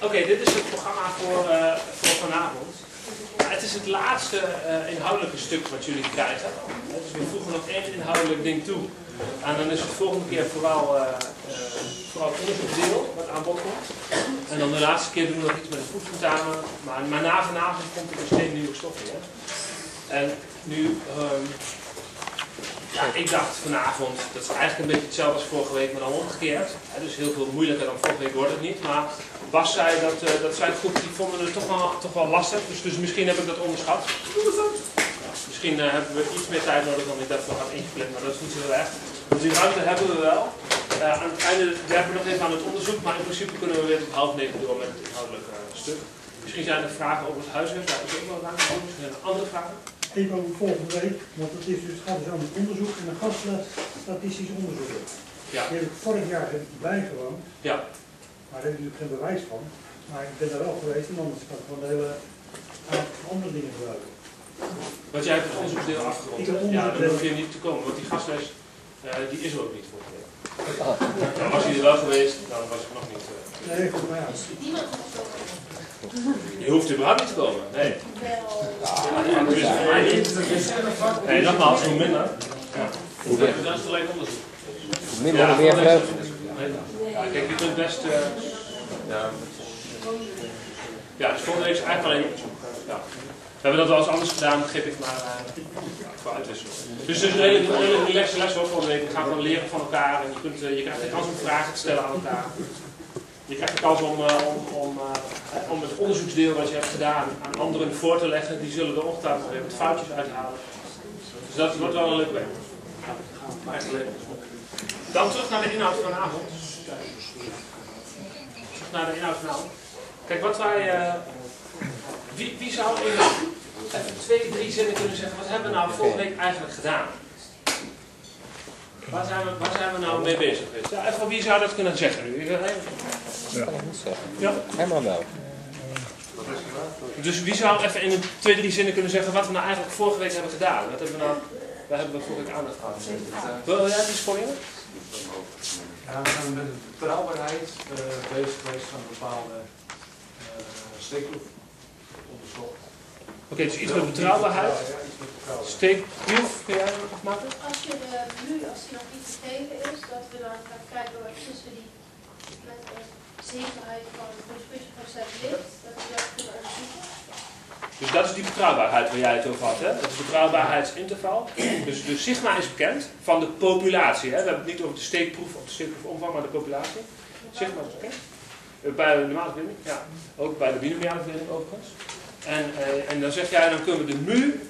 Oké, dit is het programma voor, uh, voor vanavond. Het is het laatste uh, inhoudelijke stuk wat jullie krijgen. Dus we voegen nog één inhoudelijk ding toe. En dan is het volgende keer vooral, uh, vooral het wat aan bod komt. En dan de laatste keer doen we nog iets met de. Maar, na vanavond komt er dus steeds nieuwe stof in. En nu... Um, ja, ik dacht vanavond, dat is eigenlijk een beetje hetzelfde als vorige week, maar dan omgekeerd. dus heel veel moeilijker dan vorige week wordt het niet. Maar Bas zei dat, uh, dat zijn groep die vonden het toch wel, toch wel lastig. Dus, dus misschien heb ik dat onderschat. misschien uh, hebben we iets meer tijd nodig dan ik nog had ingepland, maar dat is niet zo erg. Dus die ruimte hebben we wel. Uh, aan het einde werken we nog even aan het onderzoek, maar in principe kunnen we weer tot half negen door met het inhoudelijke stuk. Misschien zijn er vragen over het huiswerk, daar is ook wel ruimte voor. Misschien zijn er andere vragen. Even over volgende week, want het, is dus, gaat dus het onderzoek en een gastles statistisch onderzoek. Ja. Die heb ik vorig jaar bijgewoond. Ja. Maar daar heb ik natuurlijk geen bewijs van. Maar ik ben daar wel geweest en anders kan ik gewoon de hele aantal andere dingen gebruiken. Want jij hebt het onderzoeksdeel afgerond. Ja, dan hoef je niet te komen, want die gastles uh, die is er ook niet voor Nou, was hij er wel geweest, dan was ik nog niet. Uh... Nee, goed, maar ja. Je hoeft überhaupt niet te komen. Nee. Nee, nogmaals, hoe minder. Ja. Hoe minder? Dat is alleen onderzoek. Hoe minder, hoe meer vreugde. Ja, kijk, je kunt best... Uh, ja. ja, dus volgende week is eigenlijk alleen onderzoek. Ja. We hebben dat wel eens anders gedaan, geef ik maar uh, voor uitwisselen. Dus het is een hele, hele relaxe les hoor volgende week. We gaan gewoon leren van elkaar en je, kunt, uh, je krijgt de kans om vragen te stellen aan elkaar. Je krijgt de kans om, uh, om, om, uh, om het onderzoeksdeel wat je hebt gedaan aan anderen voor te leggen. Die zullen er ongetwijfeld weer wat foutjes uithalen. Dus dat wordt wel een leuk werk. Dan terug naar de inhoud vanavond. Terug naar de inhoud vanavond. Kijk, wat wij... Uh, wie, wie zou in twee, drie zinnen kunnen zeggen, wat hebben we nou volgende week eigenlijk gedaan? Waar zijn, we, waar zijn we nou mee bezig? Ja, even wie zou dat kunnen zeggen nu? Ja. Dat kan ik niet zeggen. Ja. Helemaal wel. Dus wie zou even in twee, drie zinnen kunnen zeggen wat we nou eigenlijk vorige week hebben gedaan? Wat hebben we nou, waar hebben we vorige week aandacht aan? Wil jij iets voor je? Ja, we zijn met de betrouwbaarheid uh, bezig geweest van bepaalde uh, steekproef onderzocht. Oké, dus iets met betrouwbaarheid. Steekproef, kun jij nog maken? Als je de, nu, als die nog niet gegeven is, dat we dan gaan kijken waar precies we die met de zekerheid van het productieproces ligt, dat dat. Dus dat is die betrouwbaarheid waar jij het over had, hè? Dat betrouwbaarheidsinterval. Dus de sigma is bekend van de populatie, hè? We hebben het niet over de steekproef of de steekproefomvang, maar de populatie. Sigma is bekend. Eh, bij de normale verdeling, ja. Ook bij de binomiale verdeling overigens. En, uh, en dan zeg jij, dan kunnen we de mu,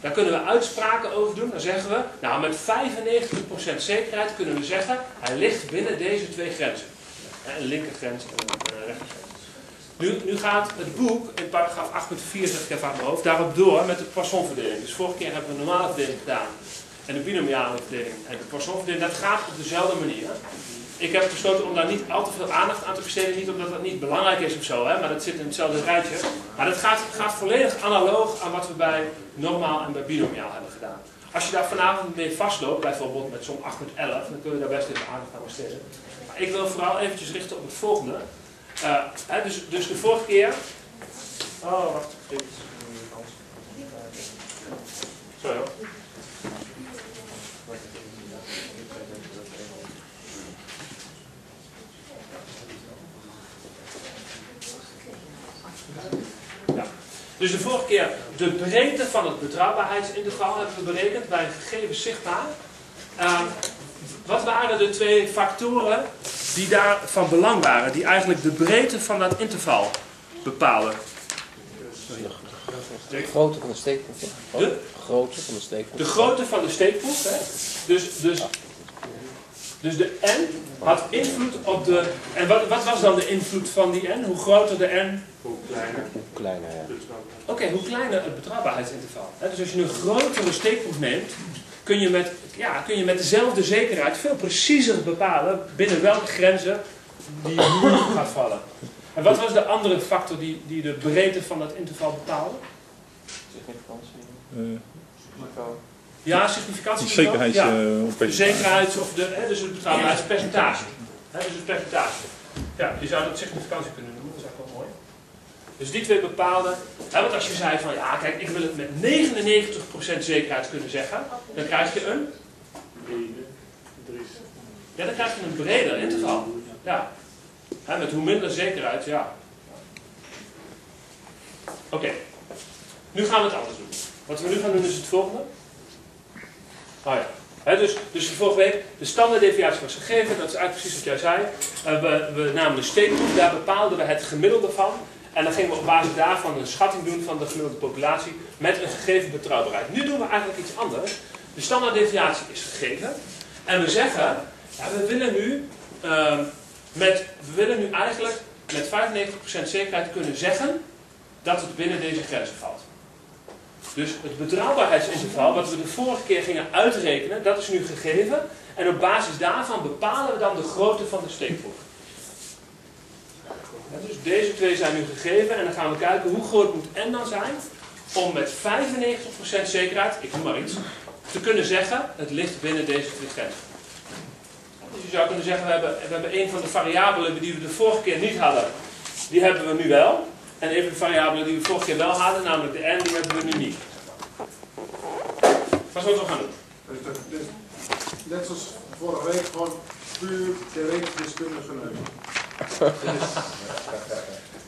daar kunnen we uitspraken over doen. Dan zeggen we, nou met 95% zekerheid kunnen we zeggen, hij ligt binnen deze twee grenzen. Een linkergrens en een rechtergrens. Nu, nu gaat het boek in paragraaf 8.4, zeg ik even aan mijn hoofd, daarop door met de Poissonverdeling. Dus vorige keer hebben we een normale verdeling gedaan. En de binomiale verdeling en de Poissonverdeling. Dat gaat op dezelfde manier. Ik heb besloten om daar niet al te veel aandacht aan te besteden. Niet omdat dat niet belangrijk is of zo, hè, maar dat zit in hetzelfde rijtje. Maar dat gaat, gaat volledig analoog aan wat we bij normaal en bij binomiaal hebben gedaan. Als je daar vanavond mee vastloopt, bijvoorbeeld met som 8.11, dan kun je daar best even aandacht aan besteden. Ik wil vooral eventjes richten op het volgende. Uh, hè, dus, dus de vorige keer... Oh, wacht. Sorry hoor. Dus de vorige keer de breedte van het betrouwbaarheidsinterval hebben we berekend bij een gegeven sigma. Uh, wat waren de twee factoren die daar van belang waren, die eigenlijk de breedte van dat interval bepalen? De grootte van de steekproef. De grootte van de steekproef. De grootte van de steekproef. Hè? Dus, dus, dus de n had invloed op de... En wat, wat was dan de invloed van die n? Hoe groter de n, hoe kleiner. Hoe kleiner, ja. Oké, okay, hoe kleiner het betrouwbaarheidsinterval. Dus als je een grotere steekproef neemt, kun je, met, ja, kun je met dezelfde zekerheid veel preciezer bepalen binnen welke grenzen die muur gaat vallen. En wat was de andere factor die, die de breedte van dat interval bepaalde? Significantie. Ja, significantie. Zekerheids, ja. uh, zekerheids of de, hè, dus het betrouwbaarheidspercentage. Hè, dus het percentage. Ja, je zou dat significantie kunnen noemen, dat is eigenlijk wel mooi. Dus die twee bepaalden. Hè, want als je zei van ja, kijk, ik wil het met 99% zekerheid kunnen zeggen, dan krijg je een. Ja, dan krijg je een breder interval. Ja. Met hoe minder zekerheid, ja. Oké. Nu gaan we het anders doen. Wat we nu gaan doen is het volgende. Oh ja dus, dus vorige week, de standaarddeviatie was gegeven, dat is eigenlijk precies wat jij zei. Uh, we, we namen de steekproef, daar bepaalden we het gemiddelde van. En dan gingen we op basis daarvan een schatting doen van de gemiddelde populatie met een gegeven betrouwbaarheid. Nu doen we eigenlijk iets anders. De standaarddeviatie is gegeven. En we zeggen, ja, we willen nu, uh, met, we willen nu eigenlijk met 95% zekerheid kunnen zeggen dat het binnen deze grenzen valt. Dus het betrouwbaarheidsinterval, wat we de vorige keer gingen uitrekenen, dat is nu gegeven. En op basis daarvan bepalen we dan de grootte van de steekproef. dus deze twee zijn nu gegeven en dan gaan we kijken hoe groot moet n dan zijn om met 95% zekerheid, ik noem maar iets, te kunnen zeggen het ligt binnen deze twee Dus je zou kunnen zeggen, we hebben, we hebben een van de variabelen die we de vorige keer niet hadden, die hebben we nu wel. En even de variabelen die we vorige keer wel hadden, namelijk de n, die hebben we nu niet. Wat is wat we gaan doen? Dus, dus, net zoals vorige week, gewoon puur theoretisch wiskundige neus.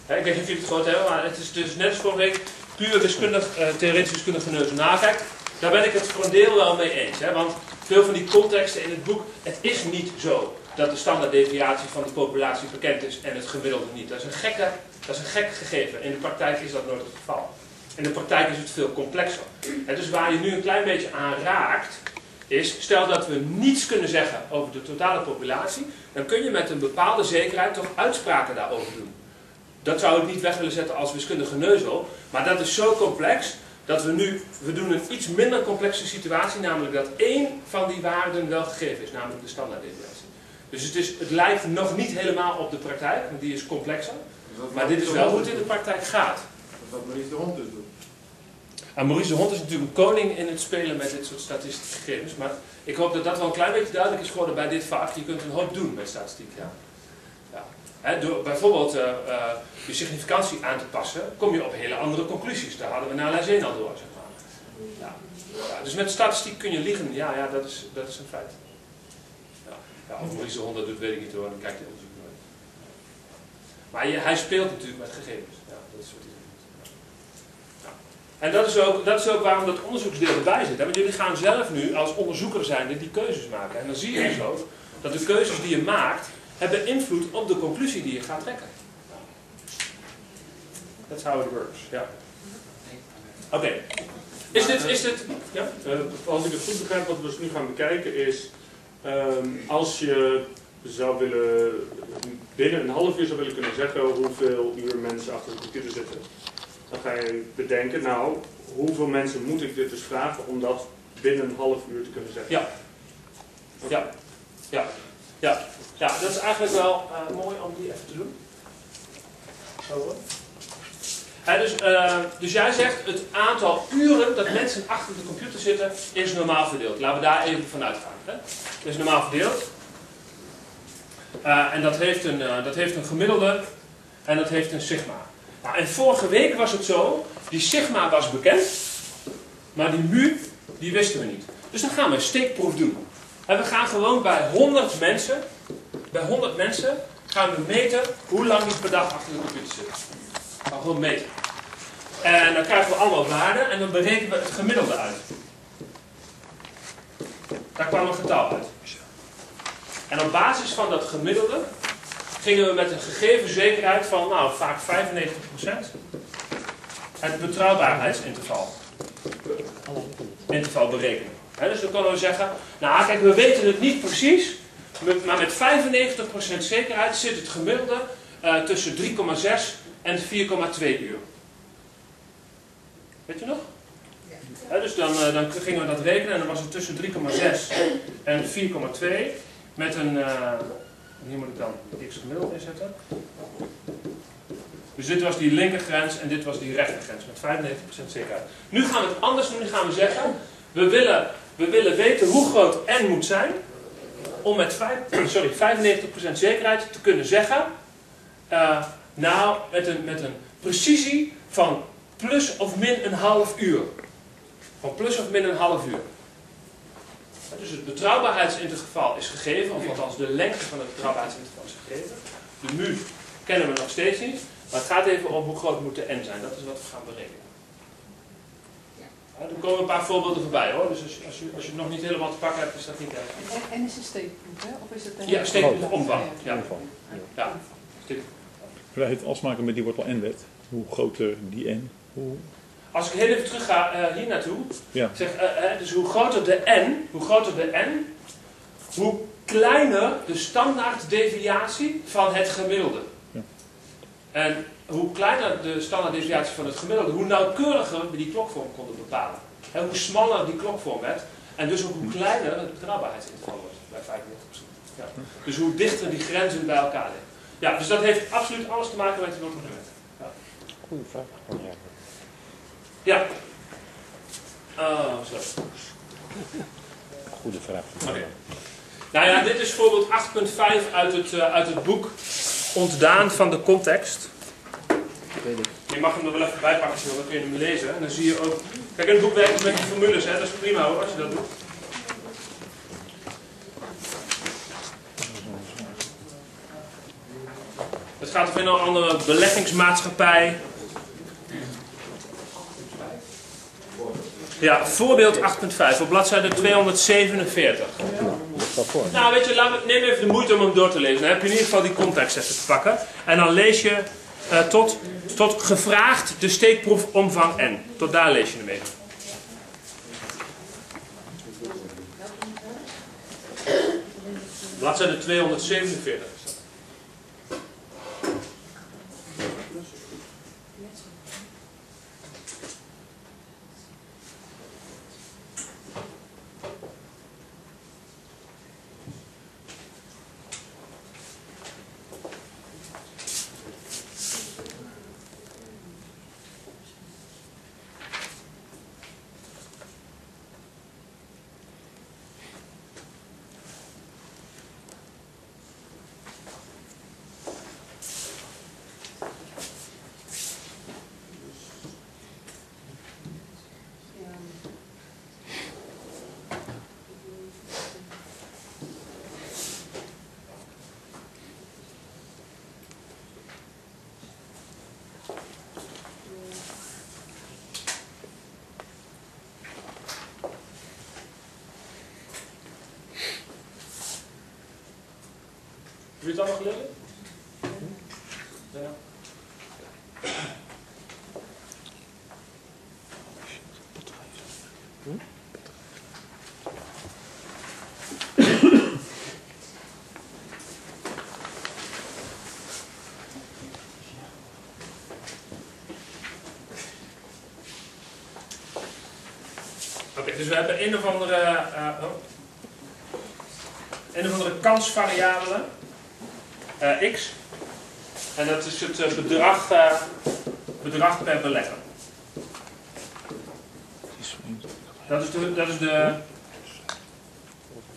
ja, ik weet niet of jullie het gehoord hebben, maar het is dus net als vorige week puur wiskundig, uh, theoretisch wiskundige neuzen. Nou kijk, daar ben ik het voor een deel wel mee eens. Hè, want veel van die contexten in het boek, het is niet zo dat de standaarddeviatie van de populatie bekend is en het gemiddelde niet. Dat is een gekke dat is een gek gegeven. In de praktijk is dat nooit het geval. In de praktijk is het veel complexer. En dus waar je nu een klein beetje aan raakt, is, stel dat we niets kunnen zeggen over de totale populatie, dan kun je met een bepaalde zekerheid toch uitspraken daarover doen. Dat zou ik niet weg willen zetten als wiskundige neuzel, maar dat is zo complex dat we nu, we doen een iets minder complexe situatie, namelijk dat één van die waarden wel gegeven is, namelijk de standaarddeviatie. Dus het, is, het lijkt nog niet helemaal op de praktijk, want die is complexer. Maar dit is wel hoe het in de praktijk gaat. Wat Maurice de Hond dus doet. En Maurice de Hond is natuurlijk een koning in het spelen met dit soort statistische gegevens. Maar ik hoop dat dat wel een klein beetje duidelijk is geworden bij dit vak. Je kunt een hoop doen met statistiek. Ja. Door bijvoorbeeld uh, je significantie aan te passen, kom je op hele andere conclusies. Daar hadden we na 1 al door. Zeg maar. ja. ja. dus met statistiek kun je liegen. Ja, ja dat, is, dat is een feit. Ja. Ja, of Maurice de Hond dat doet, weet ik niet hoor. Dan kijk je maar hij speelt natuurlijk met gegevens. Ja, dat is wat hij ja. En dat is, ook, dat is ook waarom dat onderzoeksdeel erbij zit. Want jullie gaan zelf nu als onderzoeker zijn die keuzes maken. En dan zie je dus ook dat de keuzes die je maakt, hebben invloed op de conclusie die je gaat trekken. That's how it works. Ja. Oké. Is dit, is dit, ja? Uh, als ik het goed begrijp, wat we dus nu gaan bekijken is, um, als je zou willen, binnen een half uur zou willen kunnen zeggen hoeveel uur mensen achter de computer zitten. Dan ga je bedenken, nou, hoeveel mensen moet ik dit dus vragen om dat binnen een half uur te kunnen zeggen. Ja. Ja. Ja. Ja. Ja, dat is eigenlijk wel uh, mooi om die even te doen. Zo hoor. dus, uh, dus jij zegt het aantal uren dat mensen achter de computer zitten is normaal verdeeld. Laten we daar even vanuit gaan. Hè? Is normaal verdeeld. Uh, en dat heeft, een, dat heeft een gemiddelde en dat heeft een sigma. Nou, en vorige week was het zo, die sigma was bekend, maar die mu, die wisten we niet. Dus dan gaan we een steekproef doen. En we gaan gewoon bij 100 mensen, bij 100 mensen gaan we meten hoe lang die per dag achter de computer zitten. We gaan gewoon meten. En dan krijgen we allemaal waarden en dan berekenen we het gemiddelde uit. Daar kwam een getal uit. En op basis van dat gemiddelde gingen we met een gegeven zekerheid van nou, vaak 95% het betrouwbaarheidsinterval interval berekenen. dus dan kunnen we zeggen, nou kijk, we weten het niet precies, maar met 95% zekerheid zit het gemiddelde uh, tussen 3,6 en 4,2 uur. Weet je nog? Ja. dus dan, uh, dan gingen we dat rekenen en dan was het tussen 3,6 en 4,2 met een, uh, hier moet ik dan x gemiddeld inzetten. Dus dit was die linkergrens en dit was die rechtergrens met 95% zekerheid. Nu gaan we het anders doen. Nu gaan we zeggen, we willen, we willen weten hoe groot n moet zijn om met 5, sorry, 95% zekerheid te kunnen zeggen, uh, nou, met een, met een precisie van plus of min een half uur. Van plus of min een half uur. Dus het betrouwbaarheidsinterval is gegeven, of althans de lengte van het betrouwbaarheidsinterval is gegeven. De mu kennen we nog steeds niet, maar het gaat even om hoe groot moet de n zijn. Dat is wat we gaan berekenen. Er komen een paar voorbeelden voorbij hoor, dus als je, als je, als je het nog niet helemaal te pakken hebt, is dat niet erg. En, is het steekproef, hè? Of is het een ja, steekproef omvang. Ja. ja. ja. het afsmaken met die wortel n-wet. Hoe groter die n, hoe als ik heel even terug ga uh, hier naartoe, ja. zeg, uh, dus hoe groter de n, hoe groter de n, hoe kleiner de standaarddeviatie van het gemiddelde. Ja. En hoe kleiner de standaarddeviatie van het gemiddelde, hoe nauwkeuriger we die klokvorm konden bepalen. En hoe smaller die klokvorm werd, en dus ook hoe kleiner het betrouwbaarheidsinterval wordt bij 95%. Ja. Dus hoe dichter die grenzen bij elkaar liggen. Ja, dus dat heeft absoluut alles te maken met die document. Ja. Goeie vraag. Ja. Oh, zo. Goede vraag. Okay. Nou ja, dit is voorbeeld 8.5 uit, het, uh, uit het boek Ontdaan van de context. Je mag hem er wel even bij pakken, dan kun je hem lezen. En dan zie je ook... Kijk, in het boek werkt met die formules, hè? dat is prima hoor, als je dat doet. Het gaat over een andere beleggingsmaatschappij Ja, voorbeeld 8.5 op bladzijde 247. Nou, weet je, laat, neem even de moeite om hem door te lezen. Dan heb je in ieder geval die context even te pakken. En dan lees je uh, tot, tot gevraagd de steekproef omvang n. Tot daar lees je hem even. Bladzijde 247. Het allemaal gelezen? Ja. Oké, dus we hebben een of andere, uh, een of andere kansvariabele uh, x. En dat is het uh, bedrag, uh, bedrag per belegger. Dat is, de, dat, is de,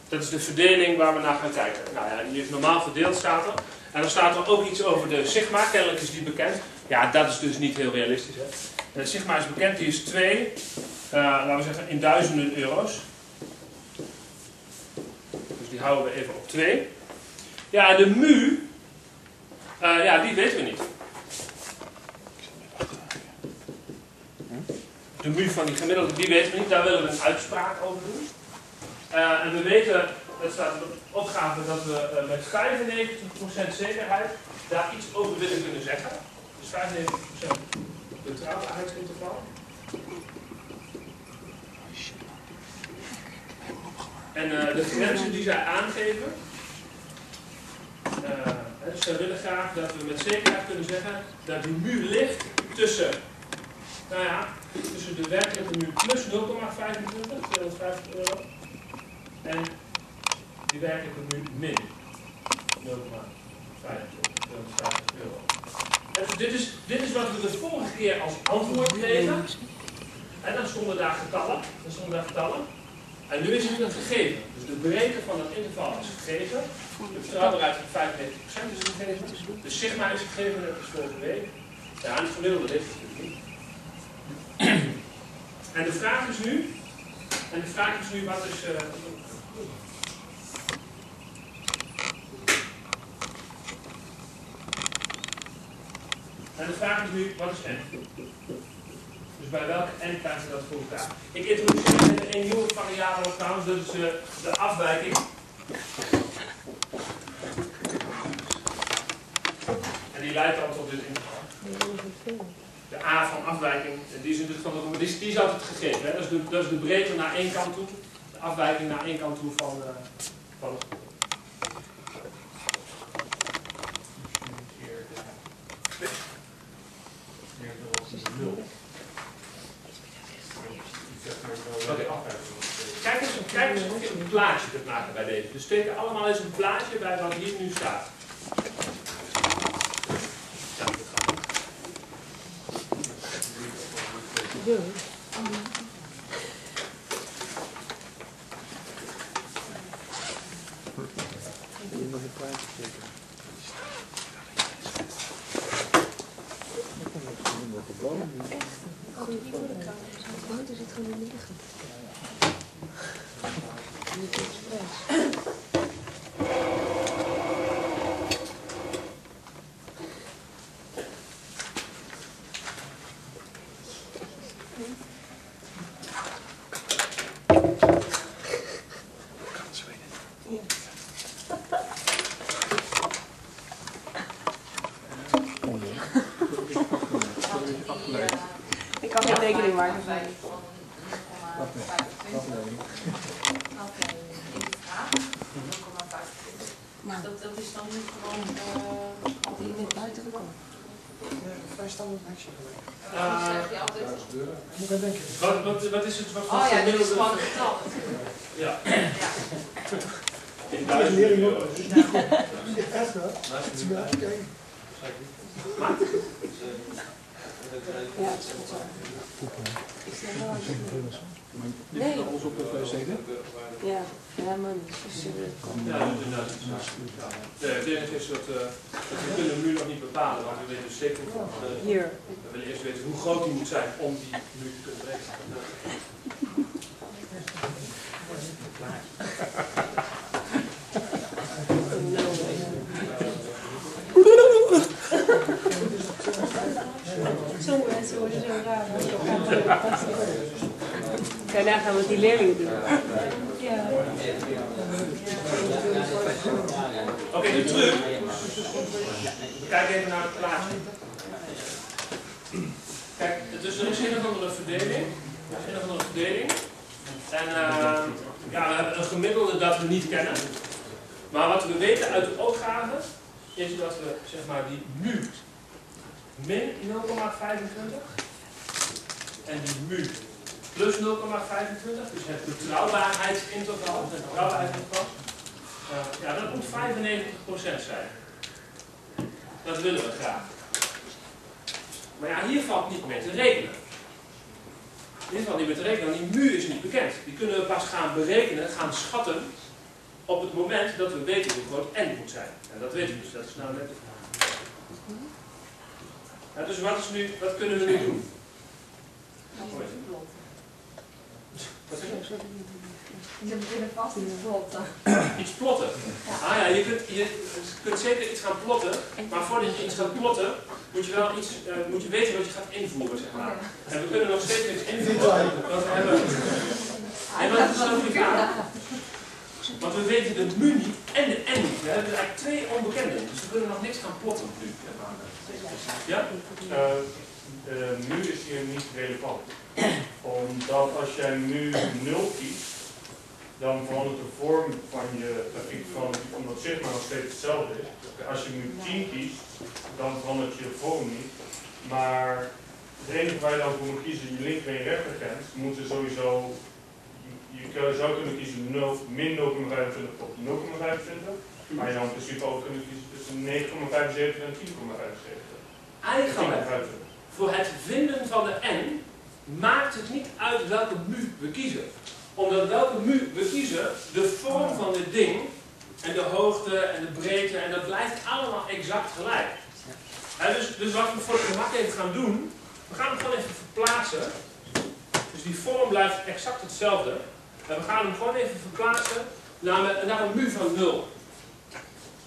dat is de verdeling waar we naar gaan kijken. Nou ja, die is normaal verdeeld staat er. En dan staat er ook iets over de sigma, kennelijk is die bekend. Ja, dat is dus niet heel realistisch. Hè? De sigma is bekend, die is 2, laten we zeggen in duizenden euro's. Dus die houden we even op 2. Ja, de mu, uh, ja, die weten we niet. De mu van die gemiddelde, die weten we niet. Daar willen we een uitspraak over doen. Uh, en we weten, dat staat op de opgave, dat we uh, met 95% zekerheid daar iets over willen kunnen zeggen. Dus 95% betrouwbaarheidsinterval. En de grenzen die zij aangeven, dus zij willen graag dat we met zekerheid kunnen zeggen dat die muur ligt tussen, nou ja, tussen de werkelijke muur plus 0,25, 250 euro, en die werkelijke muur min 0,25, 250 euro. Dus dit, is, dit is wat we de vorige keer als antwoord kregen. En dan stonden daar getallen. Dan stonden daar getallen. En nu is het een gegeven. Dus de breedte van het interval is gegeven. De betrouwbaarheid van 95% is gegeven. De sigma is gegeven, dat is vorige week. Ja, en het gemiddelde ik natuurlijk niet. En de vraag is nu, en de vraag is nu, wat is... Uh, en de vraag is nu, wat is n? Dus bij welke n krijg je dat voor elkaar? Ik introduceer een nieuwe variabele trouwens, dat is uh, de afwijking. En die leidt dan tot dit Van afwijking, die is, natuurlijk van de, die, is altijd gegeven. Hè? Dat, is de, de breedte naar één kant toe, de afwijking naar één kant toe van, uh, van het Okay. Kijk eens, kijk eens een plaatje kunt maken bij deze. Dus steken allemaal eens een plaatje bij wat hier nu staat. Ja, wat is het? Wat oh ja, dit is gewoon een getal. Ja. ja. In duizend euro. Echt wel? Ja, het is goed zo. Ik zeg wel Nee. Ons op de CD? Ja, ja man. Dus, ja, inderdaad. Het enige is dat, uh, dat we kunnen nu nog niet weten zeker van. Uh, Hier. We willen eerst weten hoe groot die moet zijn om die nu te kunnen berekenen. Sommige mensen worden zo raar. Daarna gaan we die leerlingen doen. Ja. Oké, nu terug. Kijk even naar het plaatje. Kijk, er is een of andere verdeling. Er een of andere verdeling. En uh, ja, we hebben een gemiddelde dat we niet kennen. Maar wat we weten uit de opgave is dat we zeg maar die mu min 0,25 en die mu plus 0,25, dus het betrouwbaarheidsinterval, het betrouwbaarheidsinterval, uh, ja, dat moet 95% zijn. Dat willen we graag. Maar ja, hier valt niet mee te rekenen. Hier valt niet mee te rekenen, die mu is niet bekend. Die kunnen we pas gaan berekenen, gaan schatten, op het moment dat we weten hoe groot n moet zijn. En dat weten we dus, dat is nou net de vraag. Ja, dus wat, is nu, wat kunnen we nu doen? Wat is het? Ze beginnen vast iets plotten. Iets plotten? Ah ja, je kunt, je kunt zeker iets gaan plotten, maar voordat je iets gaat plotten, moet je wel iets, uh, moet je weten wat je gaat invoeren, zeg maar. En we kunnen nog steeds niks invoeren, want we hebben... En wat is dan de vraag? Want we weten de mu niet en de n niet. We hebben eigenlijk twee onbekenden, dus we kunnen nog niks gaan plotten nu. Ja? Uh, uh, nu is hier niet relevant. Omdat als jij nu 0 kiest, dan verandert de vorm van je grafiek verandert, omdat sigma nog steeds hetzelfde is. Als je nu 10 kiest, dan verandert je vorm niet. Maar het enige waar je dan voor moet kiezen, je linker en je rechtergrens, moeten sowieso, je zou kunnen kiezen 0, min 0,25 tot 0,25. Maar je zou in principe ook kunnen kiezen tussen 9,75 en 10,75. Eigenlijk, voor het vinden van de n, maakt het niet uit welke mu we kiezen. Omdat welke mu we kiezen, de vorm van dit ding, en de hoogte en de breedte, en dat blijft allemaal exact gelijk. dus, dus wat we voor het gemak even gaan doen, we gaan hem gewoon even verplaatsen. Dus die vorm blijft exact hetzelfde. En we gaan hem gewoon even verplaatsen naar, naar een mu van 0.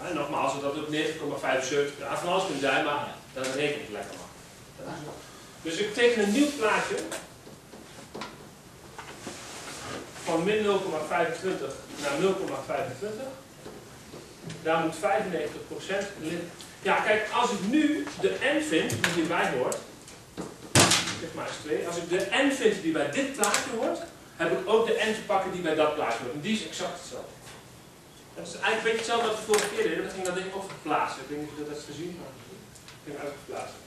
En nogmaals, dat dat ook 9,75 ja, van alles kunnen zijn, maar dan reken ik lekker maar. Dus ik teken een nieuw plaatje van min 0,25 naar 0,25. Daar moet 95% liggen. Ja, kijk, als ik nu de n vind die hierbij hoort, zeg maar is 2, als ik de n vind die bij dit plaatje hoort, heb ik ook de n te pakken die bij dat plaatje hoort. En die is exact hetzelfde. Dat is eigenlijk een beetje hetzelfde wat we vorige keer deden. Dat ging dat ding ook verplaatsen. Ik weet niet of je dat hebt gezien, maar het ging uitverplaatsen.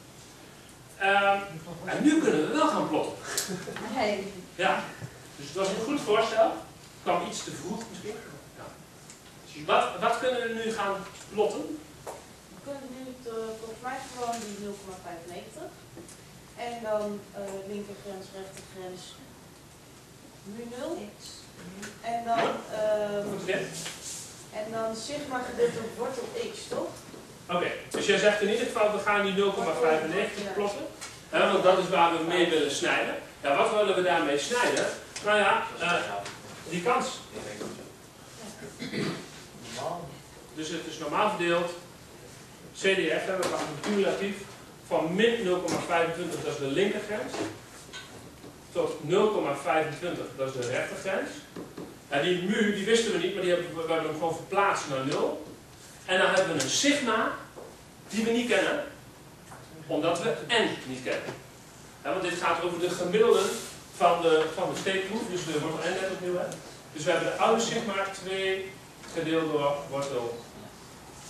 Um, en nu kunnen we wel gaan plotten. Nee. Ja, dus het was een goed voorstel. Het kwam iets te vroeg misschien. Ja. Wat, wat kunnen we nu gaan plotten? We kunnen nu de, volgens mij gewoon die 0,95. En dan uh, linkergrens, rechtergrens, nu 0. En dan, uh, en dan sigma gedeeld door wortel x, toch? Oké, okay. dus jij zegt in ieder geval, we gaan die 0,95 plotten. Hè, want dat is waar we mee willen snijden. Ja, wat willen we daarmee snijden? Nou ja, uh, die kans. Dus het is normaal verdeeld. CDF hebben we cumulatief van min 0,25, dat is de linkergrens, tot 0,25, dat is de rechtergrens. En die mu, die wisten we niet, maar die hebben, we hebben hem gewoon verplaatst naar 0. En dan hebben we een sigma, die we niet kennen, omdat we n niet kennen. Want dit gaat over de gemiddelden van de, van de steekproef, dus de wortel n net opnieuw. Hè. Dus we hebben de oude sigma 2 gedeeld door wortel.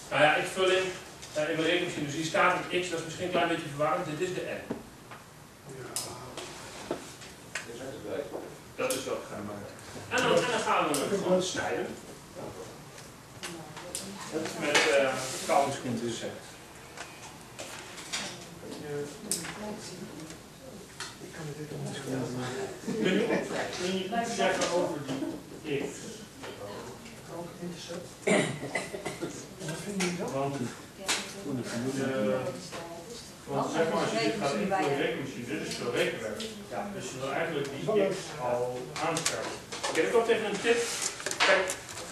Nou ja, ik vul in, uh, in mijn rekenmachine, dus hier staat het x, dat is misschien een klein beetje verwarrend, dit is de n. Dat is wel gegaan. En dan, en dan gaan we hem gewoon snijden. Met uh, kous tussen. Kun je, kun je iets zeggen over die x? Want, de, want zeg maar, als je dit gaat in voor een rekenmachine, dit is veel rekenwerk. Ja, dus je wil eigenlijk die x al aanscherpen. Oké, dan komt even een tip. Kijk,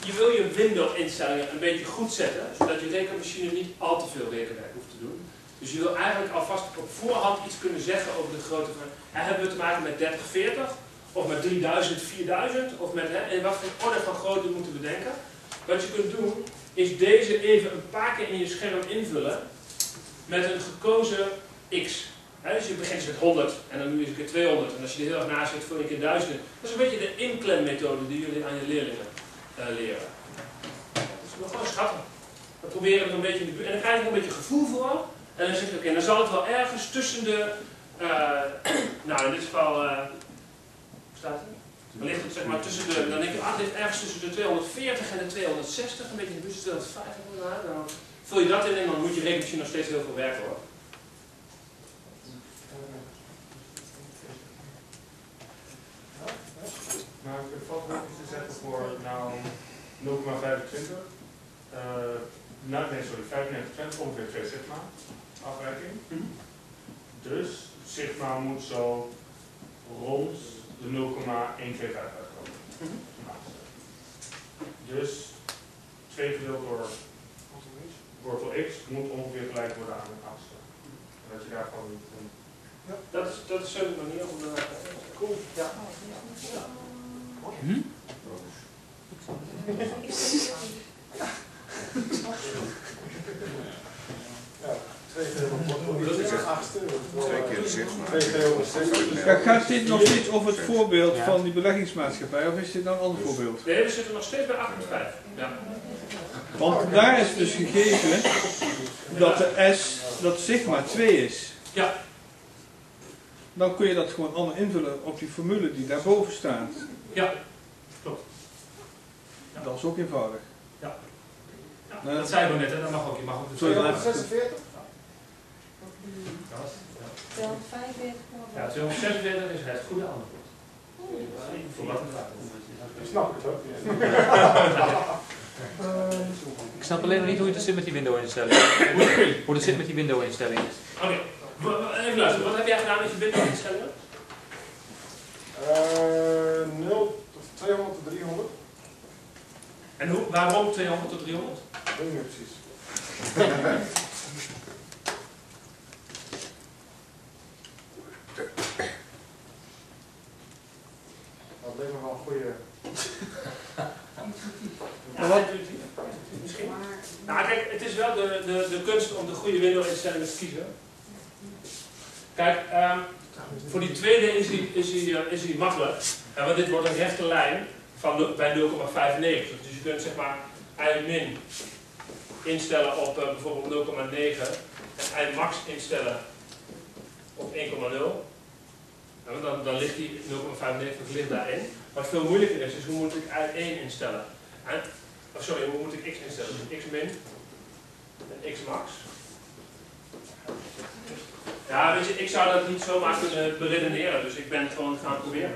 je wil je window-instellingen een beetje goed zetten, zodat je rekenmachine niet al te veel rekenwerk hoeft te doen. Dus je wil eigenlijk alvast op voorhand iets kunnen zeggen over de grootte van. En hebben we te maken met 3040, of met 3000, 4000, of met. En wat voor orde van grootte moeten we denken? Wat je kunt doen, is deze even een paar keer in je scherm invullen met een gekozen x. dus je begint met 100 en dan nu is het 200. En als je er heel erg naast zit, vul je keer 1000. Dat is een beetje de inklemmethode die jullie aan je leerlingen uh, leren. Dat is gewoon schatten. We proberen het een beetje in de buurt. En dan krijg je een beetje gevoel voor. En dan zeg je, oké, dan zal het wel ergens tussen de, uh, nou in dit geval, uh, hoe staat het? Dan ligt het zeg maar tussen de, dan denk je, ah, het ligt ergens tussen de 240 en de 260, een beetje in de buurt, 250. Nou, dan vul je dat in en dan moet je rekenmachine nog steeds heel veel werken hoor. Maar ik valt ook iets te zeggen voor nou 0,25. Uh, nou, nee, sorry, 95% ongeveer 2 sigma afwijking. Mhm. Dus sigma moet zo rond de 0,125 uitkomen. Mhm. Dus 2 gedeeld door wortel x moet ongeveer gelijk worden aan de achtste. Dat je daar gewoon een ja. Dat is, dat is een manier om de... Cool. Ja. Hm? Ja, gaat dit nog steeds over het voorbeeld van die beleggingsmaatschappij of is dit nou een ander voorbeeld? Nee, we zitten nog steeds bij 8 5. Ja. Want daar is dus gegeven dat de S, dat sigma 2 is. Ja. Dan kun je dat gewoon allemaal invullen op die formule die daarboven staat. Ja, klopt. Ja. Dat is ook eenvoudig. Ja. ja dat zei we net, hè? dat mag ook. Je mag ook de 246? Ja, 246 is het goede antwoord. Voor wat het Ik snap het ook. snap alleen nog niet hoe het zit met die window-instelling. hoe het zit met die window-instelling. Oké, even luisteren. Wat heb jij gedaan met je window-instellingen? Uh, 0 tot 200 tot 300. En hoe, waarom 200 tot 300? Weet ik niet precies. Dat leek me wel een goede. Ja, wat? Misschien. Nou, kijk, het is wel de, de, de kunst om de Kijk, um, voor die tweede is die, is die, uh, is die makkelijk. Ja, want dit wordt een rechte lijn van bij 0,95. Dus je kunt zeg maar I min instellen op uh, bijvoorbeeld 0,9 en I max instellen op 1,0. Nou, dan, dan ligt die 0,95 ligt daarin. Wat veel moeilijker is, is hoe moet ik I1 instellen? En, oh sorry, hoe moet ik x instellen? Dus x min en x max. Ja, weet je, ik zou dat niet zomaar kunnen beredeneren, dus ik ben het gewoon gaan proberen.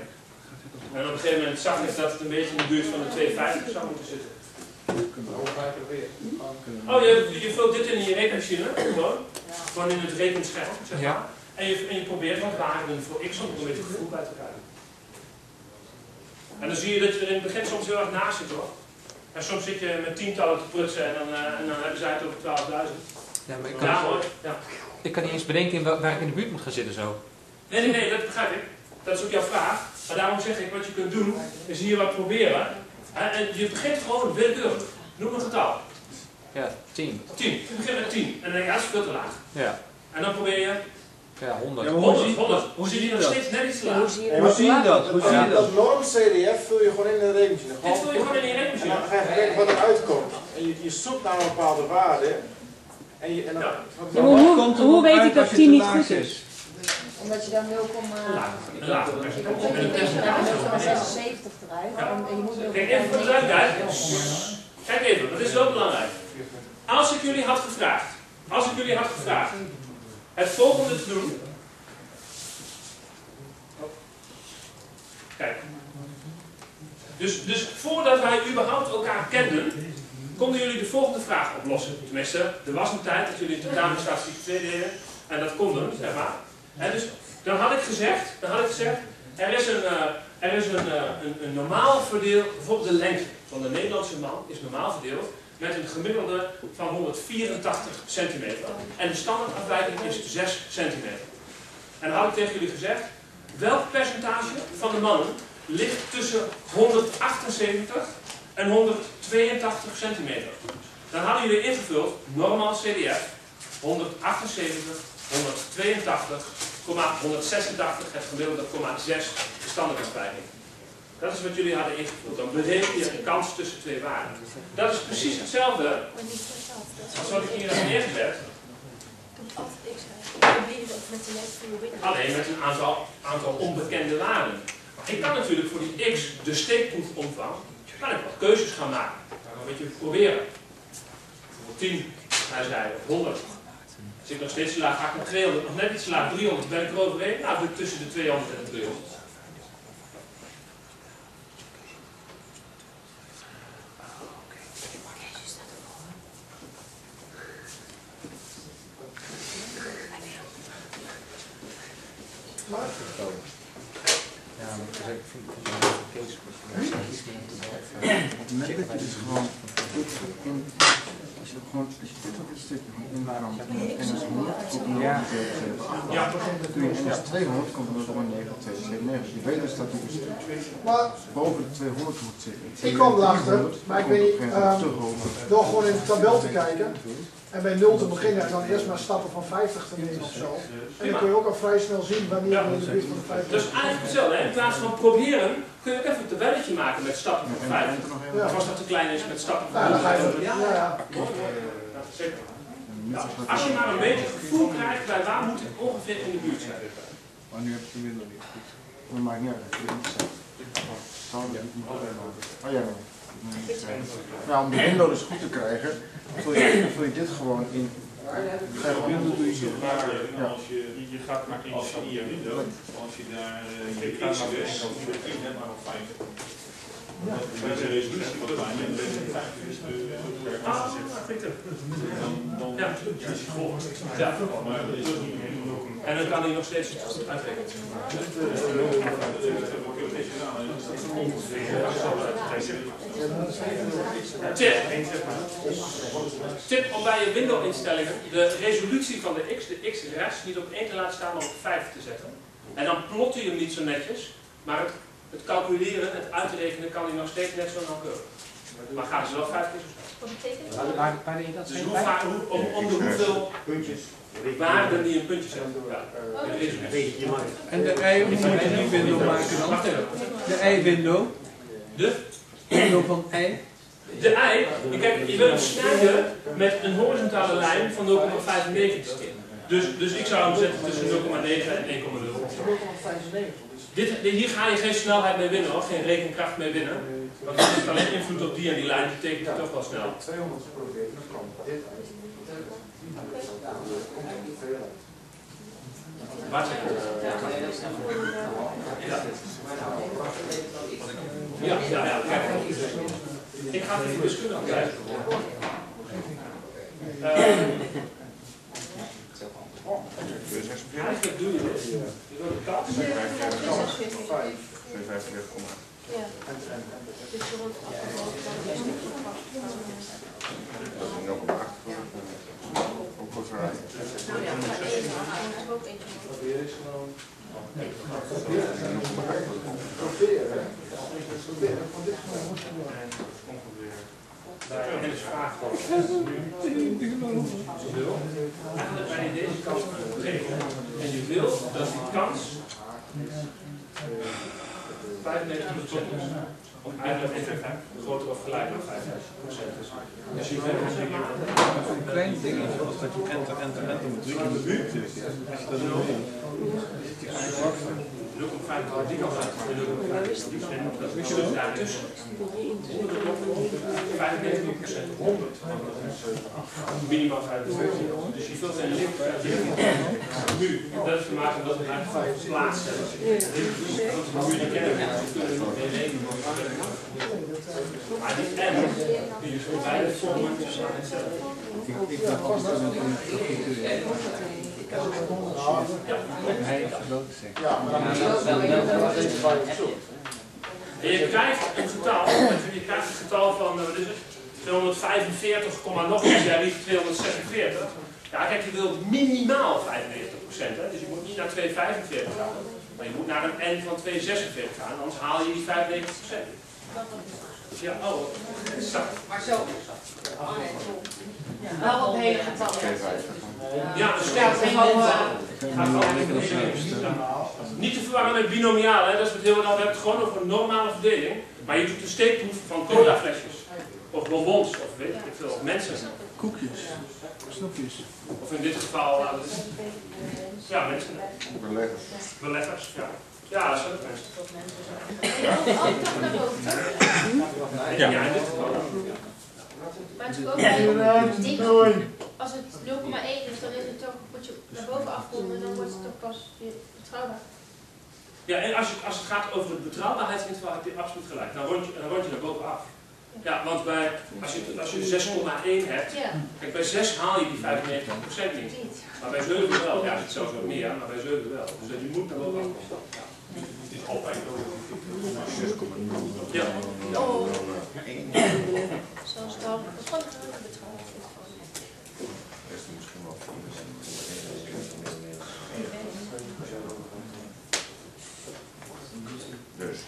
En op een gegeven moment zag ik dat het een beetje in de buurt van de 2,50 zou moeten zitten. Oh, je, je vult dit in je rekenmachine, gewoon. Gewoon in het rekenscherm, zeg maar. Ja. En, je, en je probeert wat waarden voor x om een beetje gevoel bij te krijgen. En dan zie je dat je er in het begin soms heel erg naast zit hoor. En soms zit je met tientallen te prutsen en dan, uh, en dan hebben zij het over 12.000. Ja, maar ik kan, ja, hoor. Ja. Ik kan niet eens bedenken in waar ik in de buurt moet gaan zitten zo. Nee, nee, nee, dat begrijp ik. Dat is ook jouw vraag. Maar daarom zeg ik, wat je kunt doen, is hier wat proberen. En je begint gewoon willekeurig. Noem een getal. Ja, 10. 10. Je begint met 10. En dan denk je, ja, dat is veel te laag. Ja. En dan probeer je... Ja, 100. Ja, 100, 100. Hoe zie je nog steeds net iets te laag? Hoe zie je dat? Hoe zie je dat? Dat norm CDF vul je gewoon in de rekenmachine. Dit vul je gewoon in je rekenmachine. En dan ga je kijken wat eruit komt. En je, je zoekt naar een bepaalde waarde. En, je, en dan, ja. Ja, maar hoe, hoe weet ik dat 10 niet goed is? Omdat je dan 0,76 eruit. En je moet Kijk even voor de duidelijkheid. Kijk even, dat is wel belangrijk. Als ik jullie had gevraagd, als ik jullie had gevraagd, het volgende te doen. Kijk. Dus, dus voordat wij überhaupt elkaar kenden, konden jullie de volgende vraag oplossen. Tenminste, er was een tijd dat jullie tentamensstatistiek 2 deden en dat konden, zeg maar. Dus dan had ik gezegd, dan had ik gezegd, er is een, uh, er is een, uh, een, een normaal verdeel, bijvoorbeeld de lengte van de Nederlandse man is normaal verdeeld met een gemiddelde van 184 centimeter. En de standaardafwijking is 6 centimeter. En dan had ik tegen jullie gezegd, welk percentage van de mannen ligt tussen 178 en 182 centimeter? Dan hadden jullie ingevuld, normaal CDF, 178, 182, 186, het gemiddelde, 6, de standaardafwijking. Dat is wat jullie hadden ingevuld. Dan bereken je een kans tussen twee waarden. Dat is precies hetzelfde als wat ik hier heb neergezet. Alleen met een aantal, aantal onbekende waarden. Ik kan natuurlijk voor die x, de steekproefomvang, kan ik wat keuzes gaan maken. Ik kan een beetje proberen. Bijvoorbeeld 10, hij zei, of 100. Als ik nog steeds te laag ga ik nog 200, nog net iets laag 300, ben ik eroverheen? Nou, doe ik tussen de 200 en de 300. Ja, maar ik vind Op het moment dat je dus gewoon in, als je gewoon, als je dit op dit stukje gewoon inrammt en als 100 tot 0 Ja. Ja. Doe je dus 200 komt er 0,9279. Je weet dus dat je dus Maar boven de 200 moet zitten. ik kwam erachter, maar ik weet niet, ehm, door gewoon in de tabel te kijken en bij 0 te beginnen en dan eerst maar stappen van 50 te nemen of zo. En dan kun je ook al vrij snel zien wanneer je in de buurt van de 50 Dus eigenlijk hetzelfde, hè? in plaats van proberen, kun je ook even een tabelletje maken met stappen van 50. Ja. Of als dat te klein is met stappen van Ja, dan ga je 50. ja, ja. Ja, zeker. Ja, als je maar een beetje gevoel krijgt bij waar moet ik ongeveer in de buurt zijn. Maar nu heb je de minder niet goed. Dat maakt niet uit. Oh ja, nee. Nee, Nou, om de window dus goed te krijgen, vul je, vul je dit gewoon in. Gewoon Window doe je. Ja. Als je, je gaat maar in je window, als je daar, eh, je gaat naar 10 maar op 50. Wat wij in de Ah, Ja. Ja. En dan kan hij nog steeds uitrekenen. Tip. Tip om bij je window-instellingen de resolutie van de X, de X-res, niet op 1 te laten staan, maar op 5 te zetten. En dan plot hij hem niet zo netjes, maar het, het calculeren, het uitrekenen kan hij nog steeds net zo nauwkeurig. Maar gaan ze wel 5 keer zo snel. Wat betekent dat? Waar, waar deed je dat? Dus hoe vaak, hoe, om, om de hoeveel waarden die een puntje zetten. Ja. de resolutie. En de ei moet je die window maken dan? De ei-window. De? Window van ei. De ei, kijk, je wil hem snijden met een horizontale lijn van 0,95 keer. Dus, dus ik zou hem zetten tussen 0,9 en 1,0. Dit, dit, hier ga je geen snelheid mee winnen hoor, geen rekenkracht mee winnen. Want het heeft alleen invloed op die en die lijn, die betekent het toch wel snel. 200 geprobeerd, dat kan. Dit Waar? Ja, ja, ja. Kijk. Ik ga het even wiskundig kijken. Uh, eigenlijk doe je dit. Je wil. Ja. Dus je wordt Nou ja, maar één, maar ook eentje. En is vraag wil. Eigenlijk je deze kans aangegeven. En je wil dat die kans 95% is. Of eigenlijk groter of gelijk aan 95% is. Dus je het Een klein dingetje als dat je enter, enter, enter moet drukken. Als je dat dan wil. 0,5 die kant uit. Dus wil daartussen 95% 100. Minimaal 45. Dus je vult een link nu. Dat is te maken dat we naar de plaats stellen. Dat moet je kennen. Je kunt er nog geen Maar die M, die is voor beide vormen. Ik dacht dat het Hij geloof ik. Ja, maar dan is het wel. En je krijgt een getal, je krijgt een getal van, wat is het? 245, nog iets, jij liefst 246. Ja, kijk, je wilt minimaal 95%, hè? dus je moet niet naar 245 gaan. Maar je moet naar een N van 246 gaan, anders haal je die 95%. Ja, oh, zacht. Maar zo. Wel op hele getallen. Ja, een Ja, sterk gewoon, eh, Niet te verwarren met binomiaal, hè? dat is wat heel hebben het gewoon over een normale verdeling. Maar je doet een steekproef van colaflesjes. Of bonbons, of weet ik veel, of mensen. Koekjes. Snoepjes. Of in dit geval, uh, ja, mensen. Beleggers. Beleggers, ja. Ja, dat zijn ook mensen. Ja. Ja, in dit geval. Maar het is ook bij als het 0,1 is, dan is het toch, moet je naar boven afkomen en dan wordt het toch pas betrouwbaar. Ja, en als, je, als het gaat over het betrouwbaarheidsinterval heb je absoluut gelijk. Dan rond je, dan rond je naar boven af. Ja, want bij, als je, als je 6,1 hebt, Ja. kijk bij 6 haal je die 95% niet. Maar bij 7 wel, ja, het is zelfs wat meer, maar bij 7 wel. Dus je moet naar boven afkomen. Ja. Het is altijd Ja. Oh. Zoals dan, dat is gewoon een betrouwbaarheidsinterval. Dus.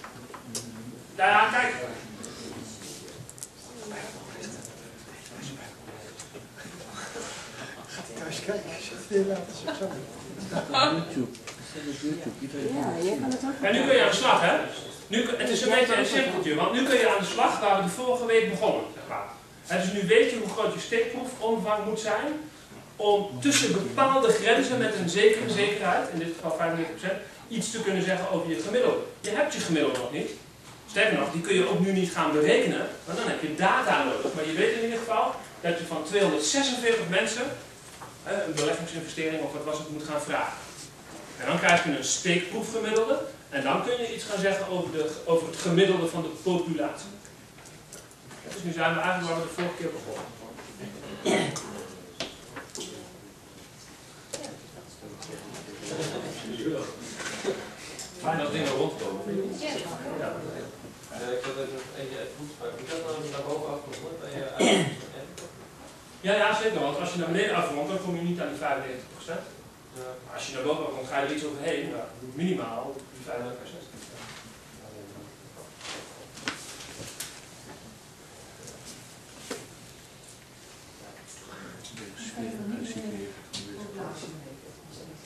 Ja, kijk. Thuis kijken, zit weer laten ze zo. YouTube. Ja, jij kan het ook. En nu kun je aan de slag, hè? Nu, het is een beetje een cirkeltje, want nu kun je aan de slag waar we de vorige week begonnen. En dus nu weet je hoe groot je steekproefomvang moet zijn om tussen bepaalde grenzen met een zekere zekerheid, in dit geval 95%, iets te kunnen zeggen over je gemiddelde. Je hebt je gemiddelde nog niet. Sterker nog, die kun je ook nu niet gaan berekenen, want dan heb je data nodig. Maar je weet in ieder geval dat je van 246 mensen hè, een beleggingsinvestering of wat was het moet gaan vragen. En dan krijg je een steekproefgemiddelde. En dan kun je iets gaan zeggen over, de, over het gemiddelde van de populatie. Dus nu zijn we eigenlijk waar we de vorige keer begonnen. Fijn dat dingen rondkomen. Ja. Ja, ik had even eentje even goed vragen. Hoe dat nou naar boven afgerond? Ben je Ja, ja, zeker. Want als je naar beneden afrondt, dan kom je niet aan die 95%. Ja. Maar als je naar boven afrondt, ga je er iets overheen. Minimaal die 95%.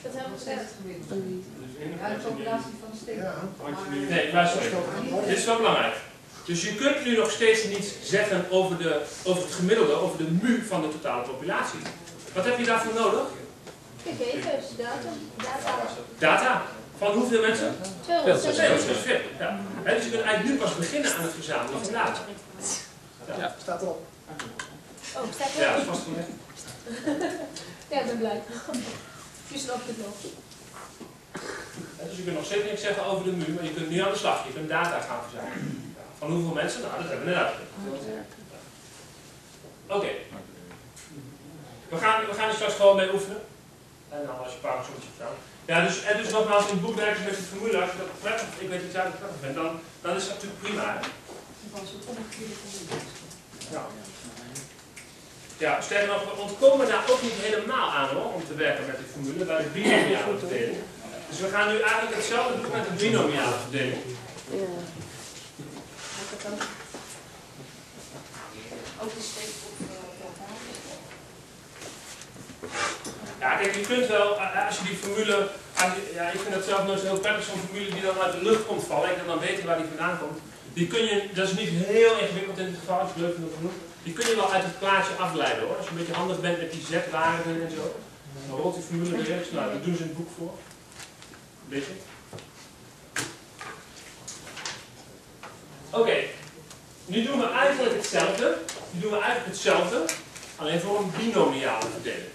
Dat hebben we gezegd. Ja, de populatie van de steek. Nee, luister even. Dit is wel belangrijk. Dus je kunt nu nog steeds niet zeggen over, de, over het gemiddelde, over de mu van de totale populatie. Wat heb je daarvoor nodig? Gegevens, data. Data. Data. Van hoeveel mensen? 246. Ja. Dus je kunt eigenlijk nu pas beginnen aan het verzamelen van data. Ja. Staat erop. Oh, staat Ja, dat er is vast. Ja, ik ben blij. Je snapt het nog. Dus je kunt nog steeds niks zeggen over de mu, maar je kunt nu aan de slag. Je kunt data gaan verzamelen. Ja. Van hoeveel mensen? Nou, dat hebben we net uitgelegd. Oké. We gaan, we gaan er straks gewoon mee oefenen. En dan als je soortjes verzamelt. Ja, dus, en dus nogmaals, in het boek werken met die formule. Als je dat prettig, ik weet niet of jij dat prettig vindt, dan, dan is dat natuurlijk prima. Hè? Ja. Ja, sterker nog, we ontkomen daar ook niet helemaal aan hoor, om te werken met die formule bij de binomiale verdeling. Dus we gaan nu eigenlijk hetzelfde doen met de binomiale verdeling. Ook de Ja, kijk, je kunt wel, eh, als je die formule, je- ja, ik vind dat zelf nooit zo heel prettig, zo'n formule die dan uit de lucht komt vallen, kan dan weten waar die vandaan komt. Die kun je, dat is niet heel ingewikkeld in dit geval, je het leuk doen. Die kun je wel uit het plaatje afleiden hoor. Als je een beetje handig bent met die z-waarden en zo. Dan rolt die formule eens. Nou, dat doen ze in het boek voor. Beetje. Oké, nu doen we eigenlijk hetzelfde. Nu doen we eigenlijk hetzelfde, alleen voor een binomiale verdeling.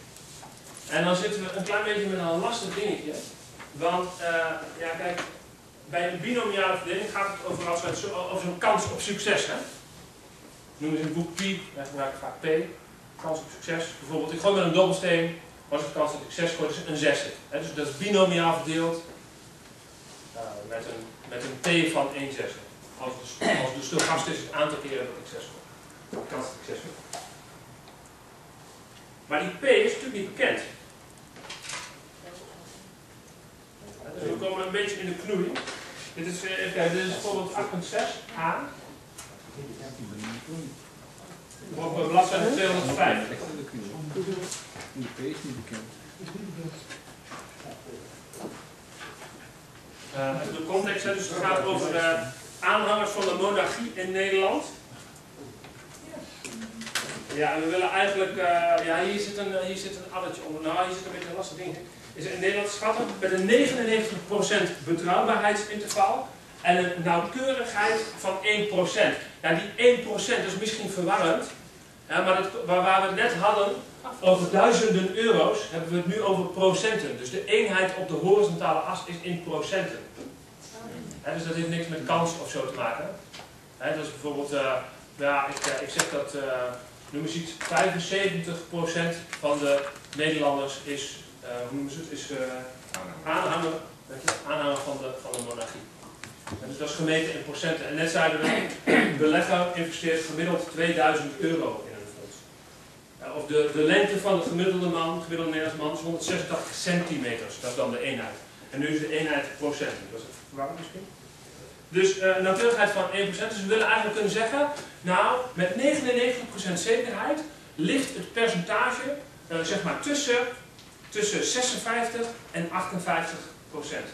En dan zitten we een klein beetje met een lastig dingetje. Want, eh, ja kijk, bij een binomiale verdeling gaat het over, als over zo'n kans op succes. Hè? Noemen ze in het boek pi, wij gebruiken vaak p, kans op succes. Bijvoorbeeld, ik gooi met een dobbelsteen, was de kans ik 6 gooi, dus een zesde. Hè? Dus dat is binomiaal verdeeld eh, met, een, met een p van 1 zesde. Als de, als de is het aantal keren dat ik 6. De kans 6 gooi. Maar die p is natuurlijk niet bekend. Dus we komen een beetje in de knoei. Dit is, eh, dit is bijvoorbeeld 8.6 a. Op bladzijde 205. De P is niet bekend. Even de context, dus het gaat over eh, aanhangers van de monarchie in Nederland. Ja, en we willen eigenlijk, eh, ja, hier zit een, hier zit een addertje onder. Nou, hier zit een beetje een lastig ding. Is in Nederland schatten met een 99% betrouwbaarheidsinterval en een nauwkeurigheid van 1%. Ja, die 1% is misschien verwarrend, ja, maar waar, we het net hadden over duizenden euro's, hebben we het nu over procenten. Dus de eenheid op de horizontale as is in procenten. Dus dat heeft niks met kans of zo te maken. Dat is bijvoorbeeld, eh, ja, ik, eh, ik zeg dat, eh noem eens iets, 75% van de Nederlanders is, hoe noemen ze het, is eh, aanhanger, weet je, aanhanger van, de, van de monarchie. En dus dat is gemeten in procenten. En net zeiden we, een belegger investeert gemiddeld 2000 euro in een fonds. Of de, de lengte van de gemiddelde man, gemiddelde Nederlands man, is 186 centimeters. Dat is dan de eenheid. En nu is de eenheid procent. Dat is verwarrend misschien. Dus eh, een nauwkeurigheid van 1%. Dus we willen eigenlijk kunnen zeggen, nou, met 99% zekerheid ligt het percentage eh, zeg maar tussen, tussen 56 en 58 procent.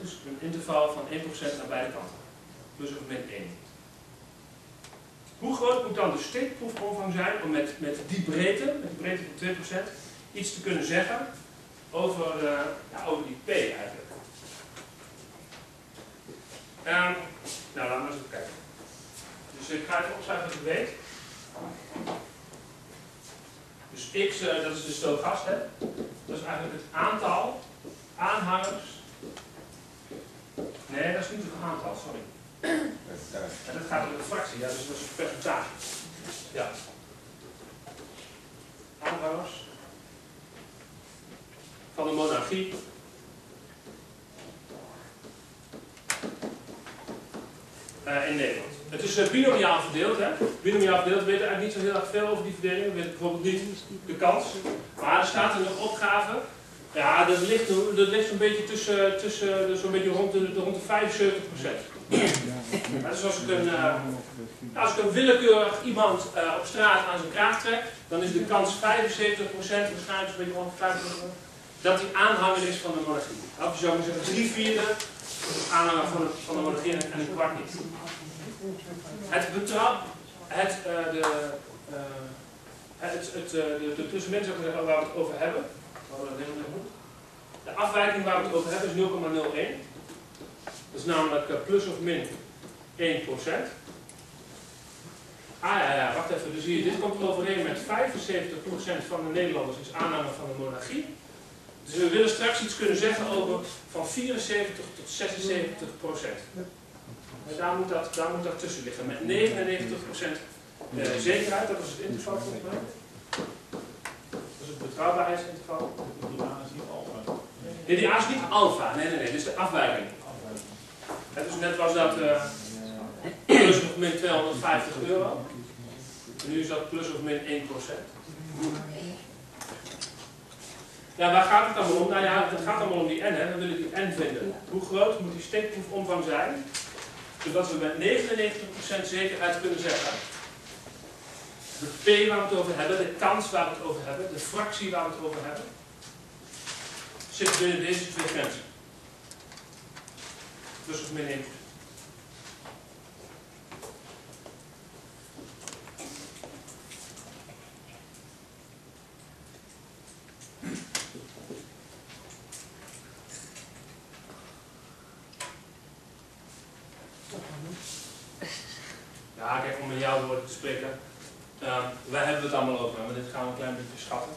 dus een interval van 1% naar beide kanten. Plus of min 1. Hoe groot moet dan de steekproefomvang zijn om met, met die breedte, met die breedte van 2%, iets te kunnen zeggen over, eh, ja, over die P eigenlijk? Ehm, nou, laten we eens even kijken. Dus ik ga even opschrijven wat ik weet. Dus x, eh, dat is de stookgast, hè? Dat is eigenlijk het aantal aanhangers. Nee, dat is niet het aantal, sorry. En dat gaat om de fractie, ja, dus dat is een percentage. Ja. Aanhangers van de monarchie uh, in Nederland. Het is uh, binomiaal verdeeld, hè? Binomiaal verdeeld, we weten eigenlijk niet zo heel erg veel over die verdeling. We weten bijvoorbeeld niet de kans. Maar er staat in de opgave, ja, dat ligt, dat ligt een beetje tussen, tussen zo'n beetje rond de, rond de 75 procent. dus als ik, een, uh, als ik een willekeurig iemand uh, op straat aan zijn kraag trek, dan is de kans 75 procent, waarschijnlijk zo'n beetje rond 50 dat hij aanhanger is van de monarchie. Of je zou maar zeggen, drie vierde aanhanger van de, van de monarchie en een kwart niet. Het betrap, het, uh, de, uh, het, het, uh, de, de zeggen, waar we het over hebben. De afwijking waar we het over hebben is 0,01. Dat is namelijk plus of min 1%. Ah ja, ja, wacht even. Dus hier, dit komt overeen met 75% van de Nederlanders is aanhanger van de monarchie. Dus we willen straks iets kunnen zeggen over van 74 tot 76 procent. Daar moet, dat, daar moet dat tussen liggen. Met 99 procent uh, zekerheid, dat is het interval volgens mij. Dat is het betrouwbaarheidsinterval. Die A is niet alfa. Nee, die A is niet alfa. Nee, nee, nee. Dit is de afwijking. Het dus net was dat uh, plus of min 250 euro. En nu is dat plus of min 1 procent. Ja, waar gaat het allemaal om? Nou ja, het gaat allemaal om die n, hè. We willen die n vinden. Hoe groot moet die steekproefomvang zijn? Zodat we met 99% zekerheid kunnen zeggen. De p waar we het over hebben, de kans waar we het over hebben, de fractie waar we het over hebben, zit binnen deze twee grenzen. Plus of min 1. Ja, kijk, om in jouw woorden te spreken. Uh, wij hebben het allemaal over, maar dit gaan we een klein beetje schatten.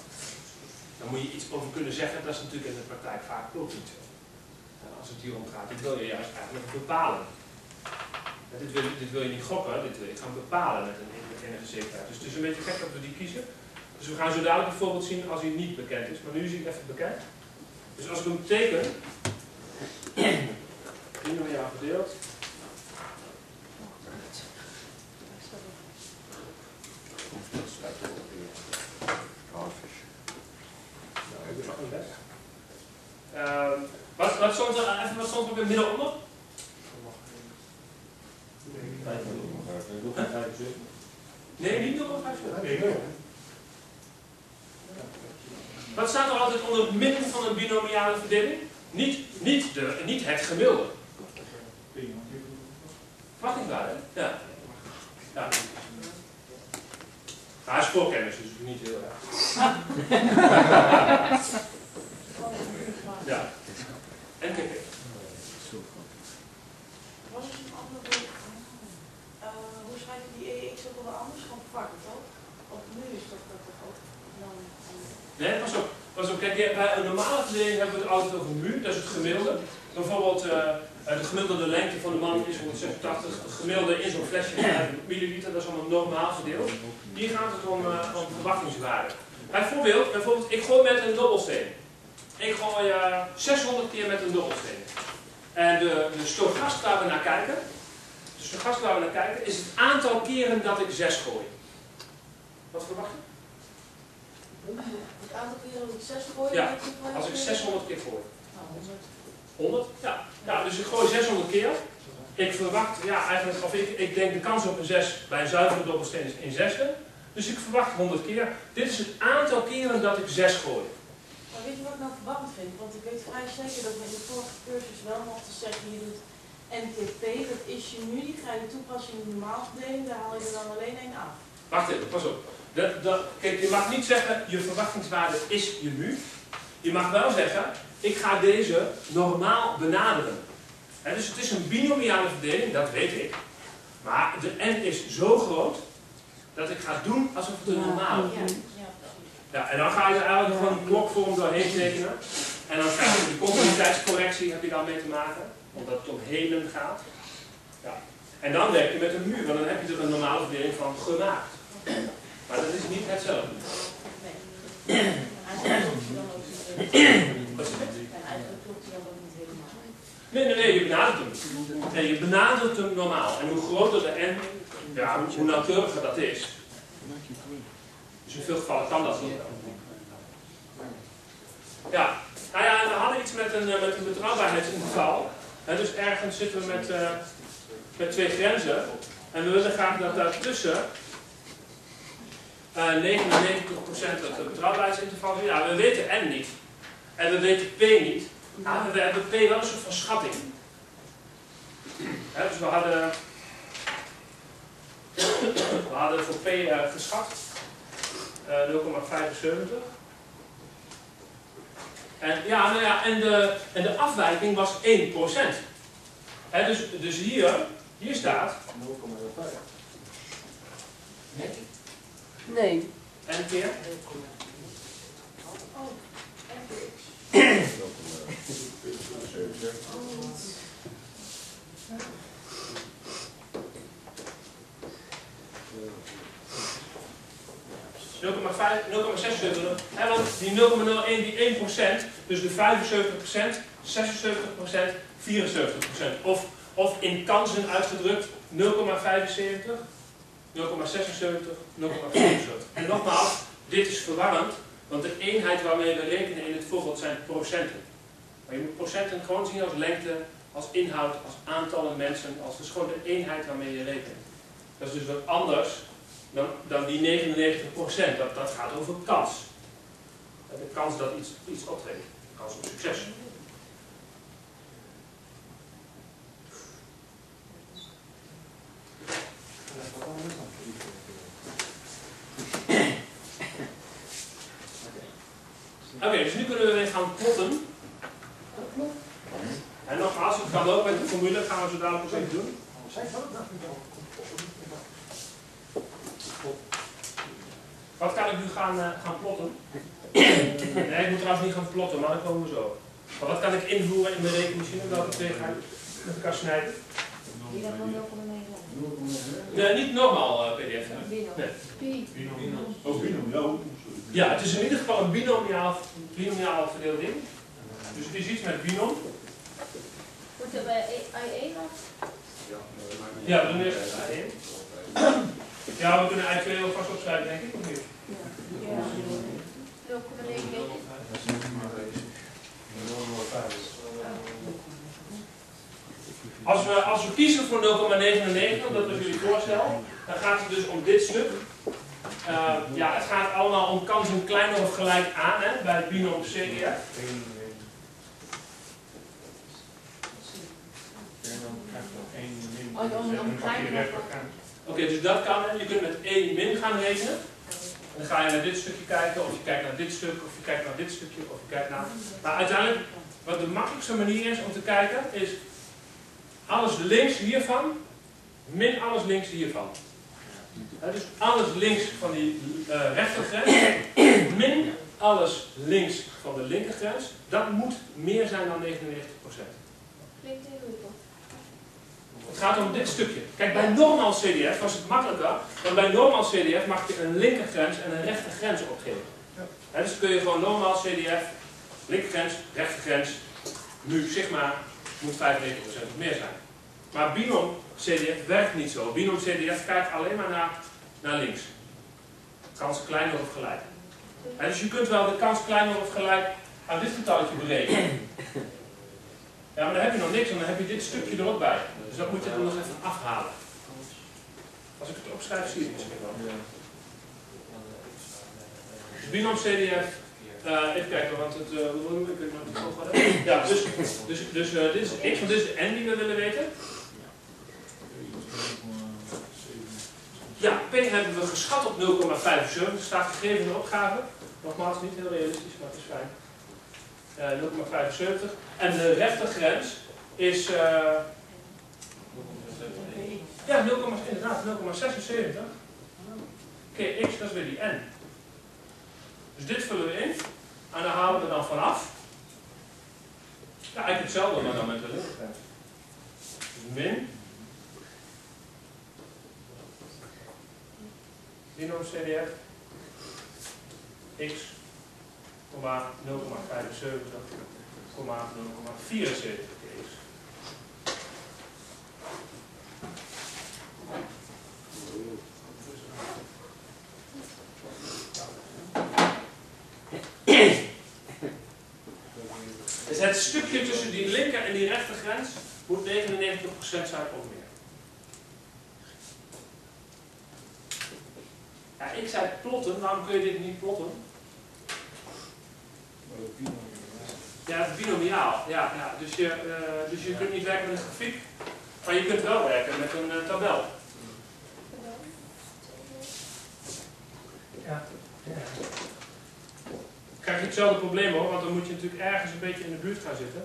Dan moet je iets over kunnen zeggen, dat is natuurlijk in de praktijk vaak ook niet als het hier om gaat, dit wil je juist eigenlijk bepalen. dit, wil, dit wil je niet gokken, dit wil je gaan bepalen met een enige zekerheid. Dus het is een beetje gek dat we die kiezen. Dus we gaan zo dadelijk bijvoorbeeld zien als hij niet bekend is, maar nu zie ik even bekend. Dus als ik hem teken, 3 miljard verdeeld, Uh, wat, wat stond er, even wat stond er weer midden onder? Nee, niet 0,5. Nee, Wat staat er altijd onder het midden van een binomiale verdeling? Niet, niet, de, niet het gemiddelde. Verwachtingswaarde, hè? Ja. Ja. Hij is voorkennis, dus niet heel erg. ja. En kijk Was er een andere uh, hoe schrijf je die EX ook wel anders van vakken, toch? Of nu is dat toch ook dan... Nee, pas op. Pas op. Kijk, bij een normale verdeling hebben we het altijd over mu, dat is het gemiddelde. Bijvoorbeeld, uh, de gemiddelde lengte van de man is 186, de gemiddelde in zo'n flesje 5 milliliter, dat is allemaal normaal verdeeld. Hier gaat het om, uh, om verwachtingswaarde. Bijvoorbeeld, bijvoorbeeld, ik gooi met een dobbelsteen. Ik gooi uh, 600 keer met een dobbelsteen. En de, de stogast waar we naar kijken, de stogast waar we naar kijken, is het aantal keren dat ik 6 gooi. Wat verwacht je? Het aantal keren dat ik 6 gooi? Ja, als ik 600 keer gooi. 100? Ja. ja, dus ik gooi 600 keer. Ik verwacht, ja, eigenlijk, of ik, ik denk de kans op een 6 bij een zuivere dobbelsteen is 1 zesde. Dus ik verwacht 100 keer. Dit is het aantal keren dat ik 6 gooi. Maar weet je wat ik nou verwarrend vind? Want ik weet vrij zeker dat we in de vorige cursus wel mochten zeggen, je doet NTP, dat is je nu, die ga je toepassen in de normaalverdeling, daar haal je er dan alleen één af. Wacht even, pas op. Kijk, je mag niet zeggen, je verwachtingswaarde is je nu. Je mag wel zeggen, ik ga deze normaal benaderen. He, dus het is een binomiale verdeling, dat weet ik. Maar de n is zo groot dat ik ga doen alsof het een normaal is. Ja, en dan ga je er eigenlijk gewoon een klokvorm doorheen tekenen. En dan krijg je de continuïteitscorrectie heb je dan mee te maken, omdat het om helen gaat. Ja. En dan werk je met een muur, want dan heb je er een normale verdeling van gemaakt. Maar dat is niet hetzelfde. Nee, nee, nee, je benadert hem. Nee, je benadert hem normaal. En hoe groter de n, ja, hoe nauwkeuriger dat is. Dus in veel gevallen kan dat niet. Ja, nou ja, we hadden iets met een, eh, met een betrouwbaarheidsinterval. Dus ergens zitten we met, uh, met twee grenzen. En we willen graag dat daartussen uh, 99% het betrouwbaarheidsinterval is. Ja, we weten n niet. En we weten p niet hadden we hebben P wel een soort van schatting. He, dus we hadden, we hadden voor P uh, geschat eh, uh, 0,75. En, ja, nou ja, en, de, en de afwijking was 1%. He, dus, dus hier, hier staat... 0,05. Nee. Nee. En een keer? 0,6 hebben En want die 0,01, die 1%, dus de 75%, 76%, 74%. Of, of in kansen uitgedrukt 0,75, 0,76, 0,75. En nogmaals, dit is verwarrend, want de eenheid waarmee we rekenen in het voorbeeld zijn procenten. Maar je moet procenten gewoon zien als lengte, als inhoud, als aantallen mensen, als dus gewoon de eenheid waarmee je rekent. Dat is dus wat anders dan, dan die 99%. Dat, dat gaat over kans. De kans dat iets, iets optreedt. De kans op succes. Oké, dus nu kunnen we weer gaan plotten. En nogmaals, het kan ook met de formule, gaan we zo dadelijk eens even doen. Wat kan ik nu gaan, uh, gaan plotten? nee, ik moet trouwens niet gaan plotten, maar dan komen we zo. Maar wat kan ik invoeren in mijn rekenmachine? Welke twee ga ik met elkaar snijden? Die dan van 0,9. Nee, niet normaal uh, PDF. Hè? Nee. Binom. Oh, binom, ja. Ja, het is in ieder geval een binomiaal, binomiaal verdeeld ding. Dus het is iets met binom. Wordt er bij I1 of? Ja, we doen eerst I1. Ja, we kunnen I2 alvast opschrijven, denk ik, of niet? Ja. 0,99. Als we, als we kiezen voor 0,99, dat is jullie voorstel, dan gaat het dus om dit stuk. Uh, ja, het gaat allemaal om kansen kleiner of gelijk aan hè, bij het binom CDF. Oh, om kleiner Oké, dus dat kan. Je kunt met 1 min gaan rekenen. En dan ga je naar dit stukje kijken, of je kijkt naar dit stuk, of je kijkt naar dit stukje, of je kijkt naar... Maar uiteindelijk, wat de makkelijkste manier is om te kijken, is alles links hiervan, min alles links hiervan. dus alles links van die uh, rechtergrens, min alles links van de linkergrens, dat moet meer zijn dan 99%. Klinkt. Het gaat om dit stukje. Kijk, bij normaal CDF was het makkelijker, want bij normaal CDF mag je een linkergrens en een rechtergrens opgeven. Ja. dus kun je gewoon normaal CDF, linkergrens, rechtergrens, nu sigma moet 95% of meer zijn. Maar binom CDF werkt niet zo. Binom CDF kijkt alleen maar naar, naar links. Kans kleiner of gelijk. dus je kunt wel de kans kleiner of gelijk aan dit getalletje berekenen. Ja, maar dan heb je nog niks en dan heb je dit stukje er ook bij. Dus dat moet je dan nog even afhalen. Als ik het opschrijf, zie je het misschien wel. Dus binom CDF, uh, even kijken, want het, uh, ik het? Ja, dus, dus, dus uh, dit is x, want dit is de n die we willen weten. Ja, P hebben we geschat op 0,75, staat gegeven in de opgave. Nogmaals, niet heel realistisch, maar het is fijn. Uh, 0,75. En de rechtergrens is... Uh, ja, 0, inderdaad, 0,76. Oké, x, dat is weer die n. Dus dit vullen we in. En daar halen we dan vanaf. Ja, eigenlijk hetzelfde, maar dan met de linkergrens. Dus min. Dino CDF. X, 0,75, 0,74 is. Dus het stukje tussen die linker en die rechtergrens moet 99% zijn of. Ja, ik zei plotten, waarom kun je dit niet plotten? Ja, het binomiaal. Ja, ja. Dus, je, uh, dus je kunt niet werken met een grafiek, maar je kunt wel werken met een uh, tabel. Ja. ja. Krijg je hetzelfde probleem hoor, want dan moet je natuurlijk ergens een beetje in de buurt gaan zitten.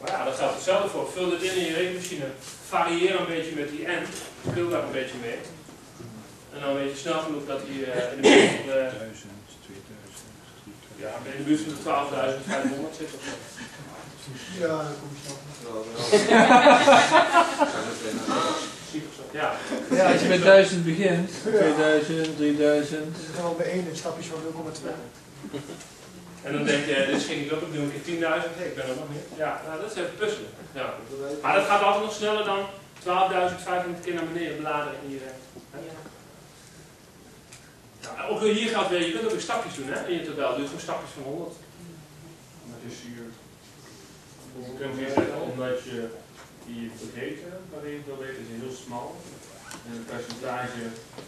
Maar ja, dat geldt hetzelfde voor. Vul dit in in je rekenmachine. Varieer een beetje met die n. Speel daar een beetje mee. En dan weet je snel genoeg dat hij uh, in de buurt van de... 1000, 2000, Ja, in de buurt van de 12.500 zit of Ja, dan kom je snel. Ja. ja, als je met 1000 begint, 2000, 3000. Dan gaan we bij 1 in stapjes van 0,2. En dan denk je, dit ging niet op, ik doe een keer 10.000, hey, ik ben er nog niet. Ja, nou, dat is even puzzelen. Ja. Maar dat gaat altijd nog sneller dan 12.500 keer naar beneden bladeren in je rek. Ja, ook hier geldt weer, je kunt ook weer stapjes doen hè, in je tabel. Doe gewoon stapjes van 100. Dat is hier. Je kunt hier zeggen, omdat je die vergeten, waarin je het wil weten, is heel smal. En het percentage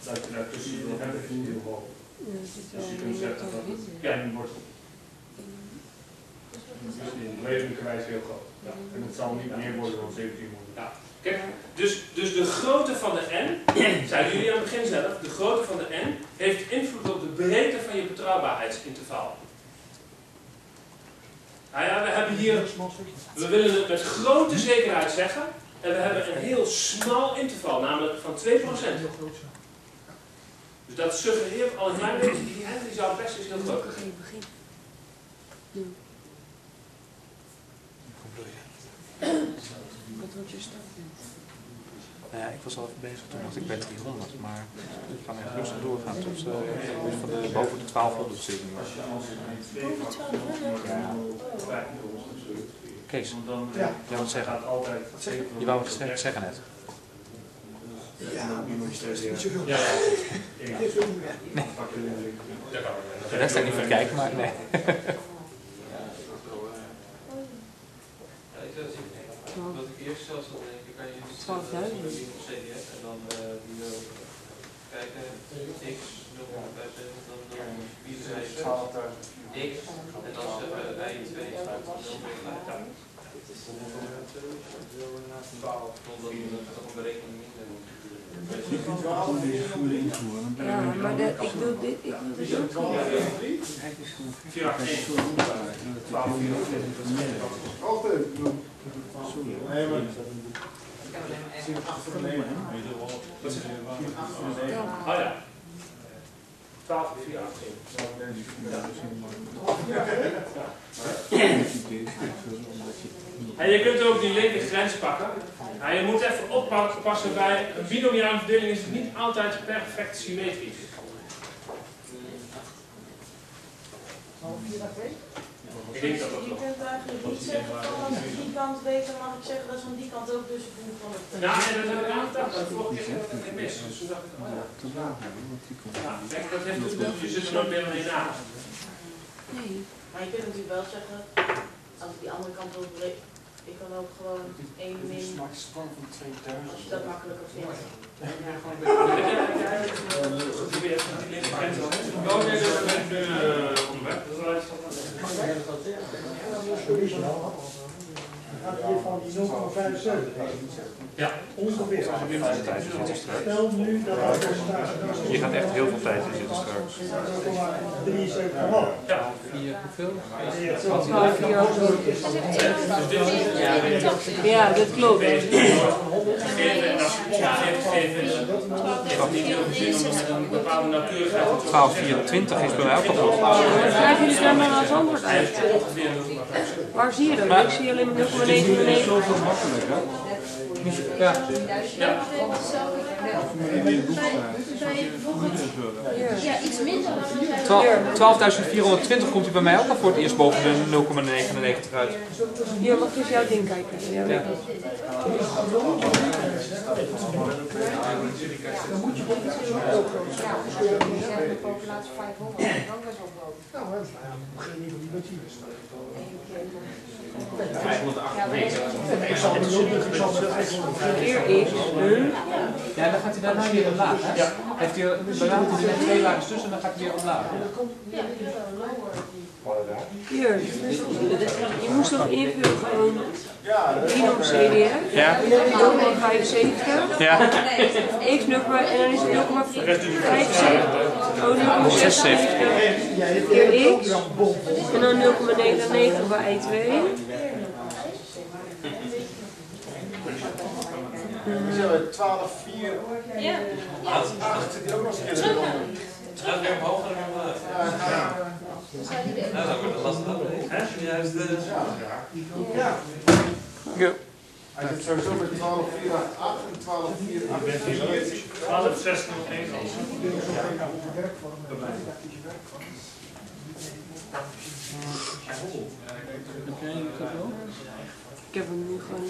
dat je daartussen wil hebben, is heel hoog. Dus je kunt zeggen dat het ken wordt levensgewijs heel groot. Ja. En het zal niet meer worden dan 17 miljoen. Ja. Kijk, dus, dus de grootte van de n, zeiden jullie aan het begin zelf, de grootte van de n heeft invloed op de breedte van je betrouwbaarheidsinterval. Nou ja, we hebben hier, we willen het met grote zekerheid zeggen, en we hebben een heel smal interval, namelijk van 2%. Dus dat suggereert al een klein beetje, die n die zou best eens heel groot zijn. Wat wordt je stap? Nou ja, ik was al even bezig toen dacht ik bij 300, maar ik kan echt rustig doorgaan tot uh, van de, boven de 1200 zit nu. Ja. Kees, ja. jij wat zeggen? Je wou wat zeggen net. Ja, niet zoveel. Ja, ja. Nee. De rest heb ik niet van kijken, maar nee. Wat ik eerst zelfs dan denk ik, kan je die CDF en dan uh, die wil kijken, x 0,75, dan bieden zij x en dan zeggen wij 2 omdat dat een berekening minder ja, maar ik wil dit, ik wil dit ook Nee, maar... Oh ja. 12 4 En je kunt ook die linker grens pakken. Nou, je moet even oppassen bij een binomiale verdeling is het niet altijd perfect symmetrisch. Ik denk dat dat Je kunt eigenlijk niet zeggen van als ik die kant weet, dan mag ik zeggen dat is aan die kant ook dus voel van het. Nou, en dat heb ik aan gedacht. Dat vorige keer heb ik gemist. Dus toen dacht ik, oh ja. Ja, kijk, dat heeft dus je zit er nog meer mee naast. Nee. Maar je kunt natuurlijk wel zeggen, als ik die andere kant wil breken, ik kan ook gewoon 1 min. Sprong van 2000. Als je dat makkelijker vindt. Ja, gewoon. Oh ik nu onderweg. Gaat hier van die 0,75? Ja. Ongeveer. Stel nu dat het percentage... Je gaat echt heel veel tijd in zitten straks. 0,73 Ja. je hoeveel? Twaalf Ja, dat klopt. Geven en als je geven is, heeft niet heel veel zin om een bepaalde nauwkeurigheid te 1224 is bij mij ook al goed. Dan krijg je dus daar maar als antwoord uit. Waar zie je dat? Ik zie alleen maar 0,99. Zoveel makkelijker. Ja. Ja, iets minder dan Twaalf- 12.420 komt hij bij mij ook al voor het eerst boven de 0,99 uit. Hier, mag ik eens jouw ding kijken? Ja, Ja. Nou, maar geen idee van die machines. Ik zal het doen, ik zal het Keer x. Ja, dan gaat hij daarna weer omlaag. Hè? Heeft hij, hij er twee lagen tussen en dan gaat hij weer omlaag. Hier. Je moest nog invullen gewoon binom CDF. Ja. 0,75. Ja. X 0, en dan is het 0,75. Oh, 0,76. Keer x. En dan 0,99 bij E2. Zo, 12, 4. Ja. Zit hier ook nog eens een keer omhoog en. Nou, wordt lastig. Hè? Juist, Ja. Ja. Hij zit sowieso met 12, 4, 8 en 12, 4, 8, 4. 12, 16 op één. Ik heb hem nu gewoon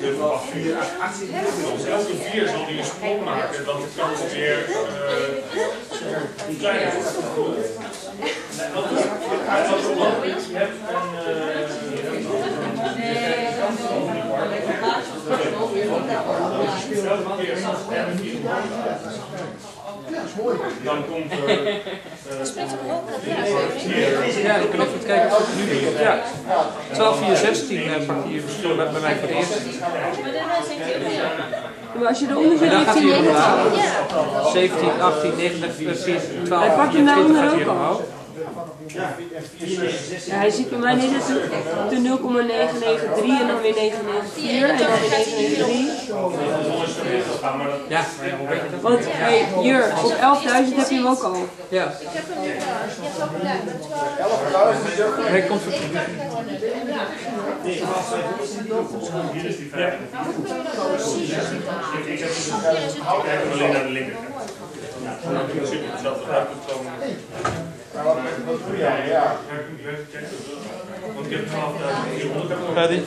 Dus vanaf 4 à 18 Zelfs een 4 zal die een sprong maken, want de kans weer uh, kleiner wordt. Nee, want je hebt Dan komt er. Ja, ik kan even kijken of het nu doet. Ja. 12, 4, 16 uh, pakt hier verschil bij bij mij voor het eerst. Maar als je eronder zit, dan gaat hij hij weer niet omlaag. 17, 18, 19, 14, 12, Hij pakt hem 24 daaronder gaat hij weer ook al. omhoog. Ja, hij ziet bij mij net als de 0,993 en dan weer 994 en dan weer 993. Ja, Want hey, hier, op 11.000 heb je hem ook al. Ja. Ik heb hem nu, je hebt ook gedaan, met 12. Hij komt voor... Hier is die 5. Ik heb hem alleen naar de linkerkant. Ja, in principe hetzelfde uitgekomen. Wat doe jij? Ja. Want ik heb 12.400. Gaat ie?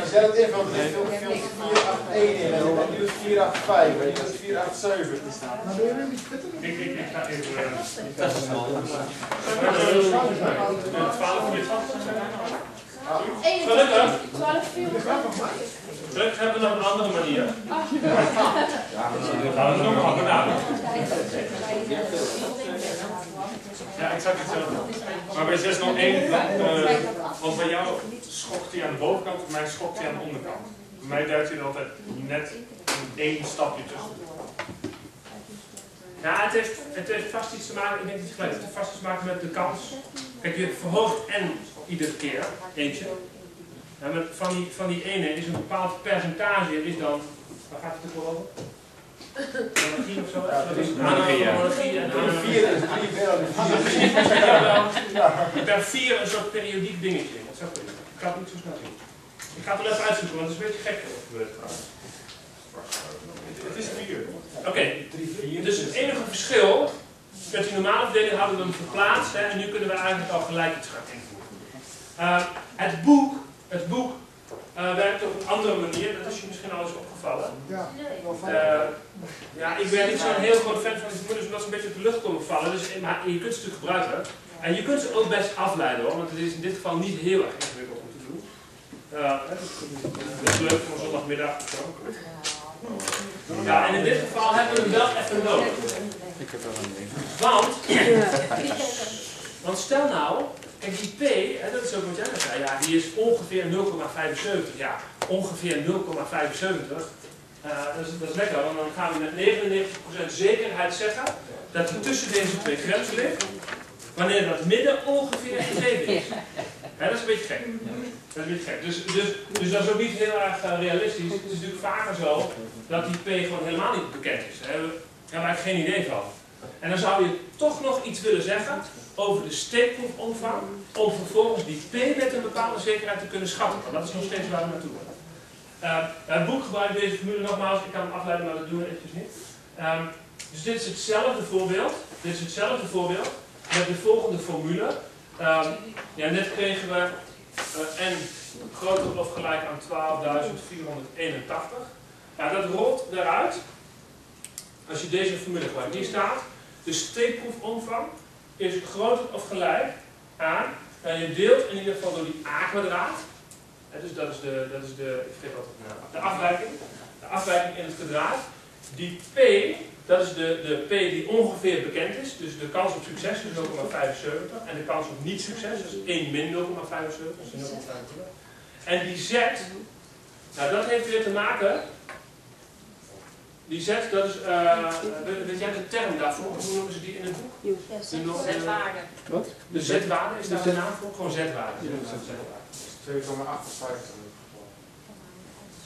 Als jij dat invult, dan vult je 481 in. En nu is 485. En nu is 487. Maar ben je niet fitten? Ik, ik, ik ga even. uh, Dat is wel. 12 uur. Gelukkig. 12 uur. Gelukkig hebben we nog een andere manier. Gaan we het nog maar gedaan. Ja, exact hetzelfde. Maar bij 601, dan, uh, want bij jou schokt hij aan de bovenkant, bij mij schokt hij aan de onderkant. Bij mij duikt hij er altijd net één stapje tussen. Ja, het heeft, het heeft vast iets te maken, ik denk niet gelijk, het heeft vast iets te maken met de kans. Kijk, je verhoogt n iedere keer, eentje. En met, van, die, van die ene is een bepaald percentage, is dan, waar gaat het ook over? Analogie of zo? Dat is en. Per vier een soort periodiek dingetje. Dat zou kunnen. Ik ga het niet zo snel zien. Ik ga het wel even uitzoeken, want het is een beetje gek gebeurd trouwens. Het is vier. Oké, dus het enige verschil, met die normale verdeling hadden we hem verplaatst hè, en nu kunnen we eigenlijk al gelijk iets gaan invoeren. Uh, het boek, het boek uh, werkt op een andere manier, dat is je misschien al eens opgevallen. Ja. Uh, ja, ik ben niet zo'n heel groot fan van die formules omdat ze een beetje op de lucht komen vallen. Dus, maar je kunt ze natuurlijk gebruiken. En je kunt ze ook best afleiden hoor, want het is in dit geval niet heel erg ingewikkeld om te doen. Ja, dat is leuk voor zondagmiddag. Ja, en in dit geval hebben we hem wel even nodig. Ik heb wel een ding. Want, want stel nou, kijk die P, en dat is ook wat jij net zei, ja, die is ongeveer 0,75. Ja, ongeveer 0,75. Uh, dat, is, dat is lekker, want dan gaan we met 99% zekerheid zeggen dat hij tussen deze twee grenzen ligt, wanneer dat midden ongeveer gegeven is. Dat is een beetje gek. Dat is een beetje gek. Dus, dus, dus dat is ook niet heel erg uh, realistisch. Het is natuurlijk vaker zo dat die P gewoon helemaal niet bekend is. Daar hebben we eigenlijk geen idee van. En dan zou je toch nog iets willen zeggen over de steekproefomvang, om vervolgens die P met een bepaalde zekerheid te kunnen schatten. Want dat is nog steeds waar we naartoe willen. Uh, het boek gebruikt deze formule nogmaals, ik kan hem afleiden, maar dat doen we eventjes niet. Um, dus dit is hetzelfde voorbeeld. Dit is hetzelfde voorbeeld met de volgende formule. Um, ja, net kregen we uh, n groter of gelijk aan 12.481. Ja, dat rolt eruit als je deze formule gebruikt. Hier staat de steekproefomvang is groter of gelijk aan, en je deelt in ieder geval door die a kwadraat. dus dat is de, dat is de, ik naam, de afwijking. De afwijking in het kwadraat. Die p, dat is de, de p die ongeveer bekend is. Dus de kans op succes is 0,75. En de kans op niet succes is 1 min 0,75. Dus 0,75. En die z, nou dat heeft weer te maken die Z, dat is, uh, weet jij de term daarvoor? Hoe noemen ze die in het boek? Z-waarde. Wat? De Z-waarde, is daar een naam voor? Gewoon Z-waarde. 2,58.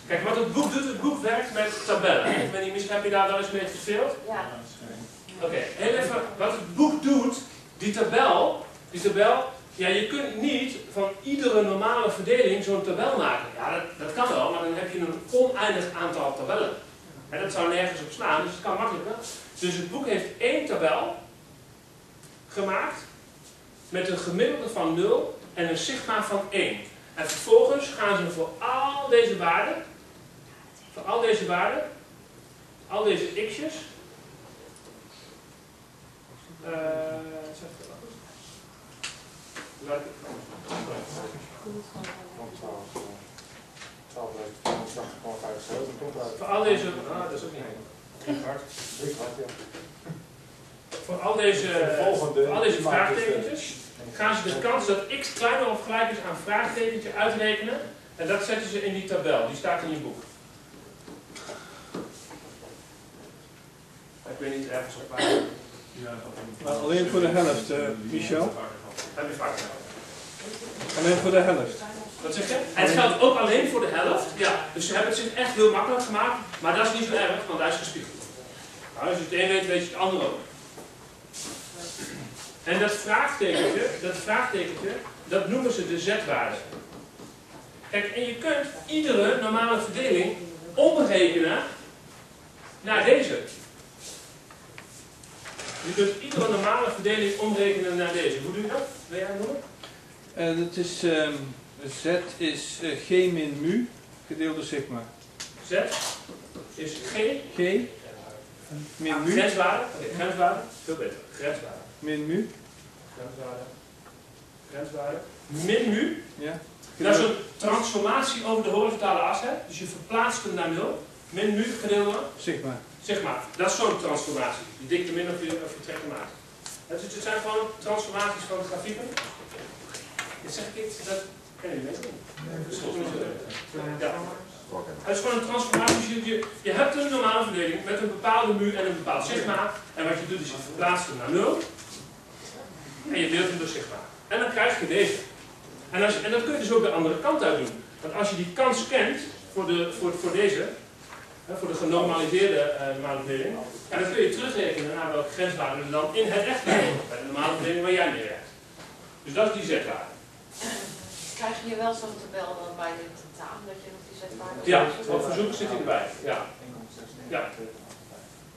Kijk, wat het boek doet, het boek werkt met tabellen. Ik weet niet, misschien heb je daar wel eens mee gespeeld? Ja. Oké, okay, heel even, wat het boek doet, die tabel, die tabel, ja, je kunt niet van iedere normale verdeling zo'n tabel maken. Ja, dat, dat kan wel, maar dan heb je een oneindig aantal tabellen. En dat zou nergens op slaan, dus het kan makkelijker. Dus het boek heeft één tabel gemaakt met een gemiddelde van 0 en een sigma van 1. En vervolgens gaan ze voor al deze waarden, voor al deze waarden, al deze x'jes, uh, Laat voor al deze, ah, dat is ook niet hard. Voor al deze, voor al deze vraagtekentjes gaan ze de kans dat x kleiner of gelijk is aan vraagtekentje uitrekenen. En dat zetten ze in die tabel, die staat in je boek. Ik weet niet ergens op waar. Maar alleen voor de helft, uh, Michel? Alleen voor de helft. Wat zeg je? Het geldt ook alleen voor de helft. Ja, dus ze hebben het zich echt heel makkelijk gemaakt. Maar dat is niet zo erg, want hij is gespiegeld. Nou, als je het een weet, weet je het ander ook. En dat vraagtekentje, dat vraagtekentje, dat noemen ze de z-waarde. Kijk, en je kunt iedere normale verdeling omrekenen naar deze. Je kunt iedere normale verdeling omrekenen naar deze. Hoe doe je dat? Wil jij noemen? Uh, dat is, um, Z is uh, G min mu gedeeld door sigma. Z is G. G min mu. Grenswaarde. Grenswaarde. Veel beter. Grenswaarde. Min mu. Grenswaarde. Grenswaarde. Min mu. Ja. Dat is een transformatie over de horizontale as. Hè? Dus je verplaatst hem naar 0. Min mu gedeeld door? Sigma. Sigma. Dat is zo'n transformatie. Je dikt hem in of je, of je trekt hem uit. Dus het zijn gewoon transformaties van grafieken. Dit zeg ik iets, dat Het is gewoon een transformatie. Je, je, hebt een normale verdeling met een bepaalde mu en een bepaald sigma. En wat je doet is je verplaatst hem naar 0. En je deelt hem door sigma. En dan krijg je deze. En, als en dat kun je dus ook de andere kant uit doen. Want als je die kans kent voor, de, voor, voor deze, voor de genormaliseerde uh, normale verdeling, en dan kun je terugrekenen naar welke grenswaarde er dan in het echt bij de normale verdeling waar jij mee werkt. Dus dat is die z-waarde. Krijg je wel zo'n tabel dan bij de tentamen, dat je nog die z-waarde Ja, op verzoek zit hij erbij. Ja. ja.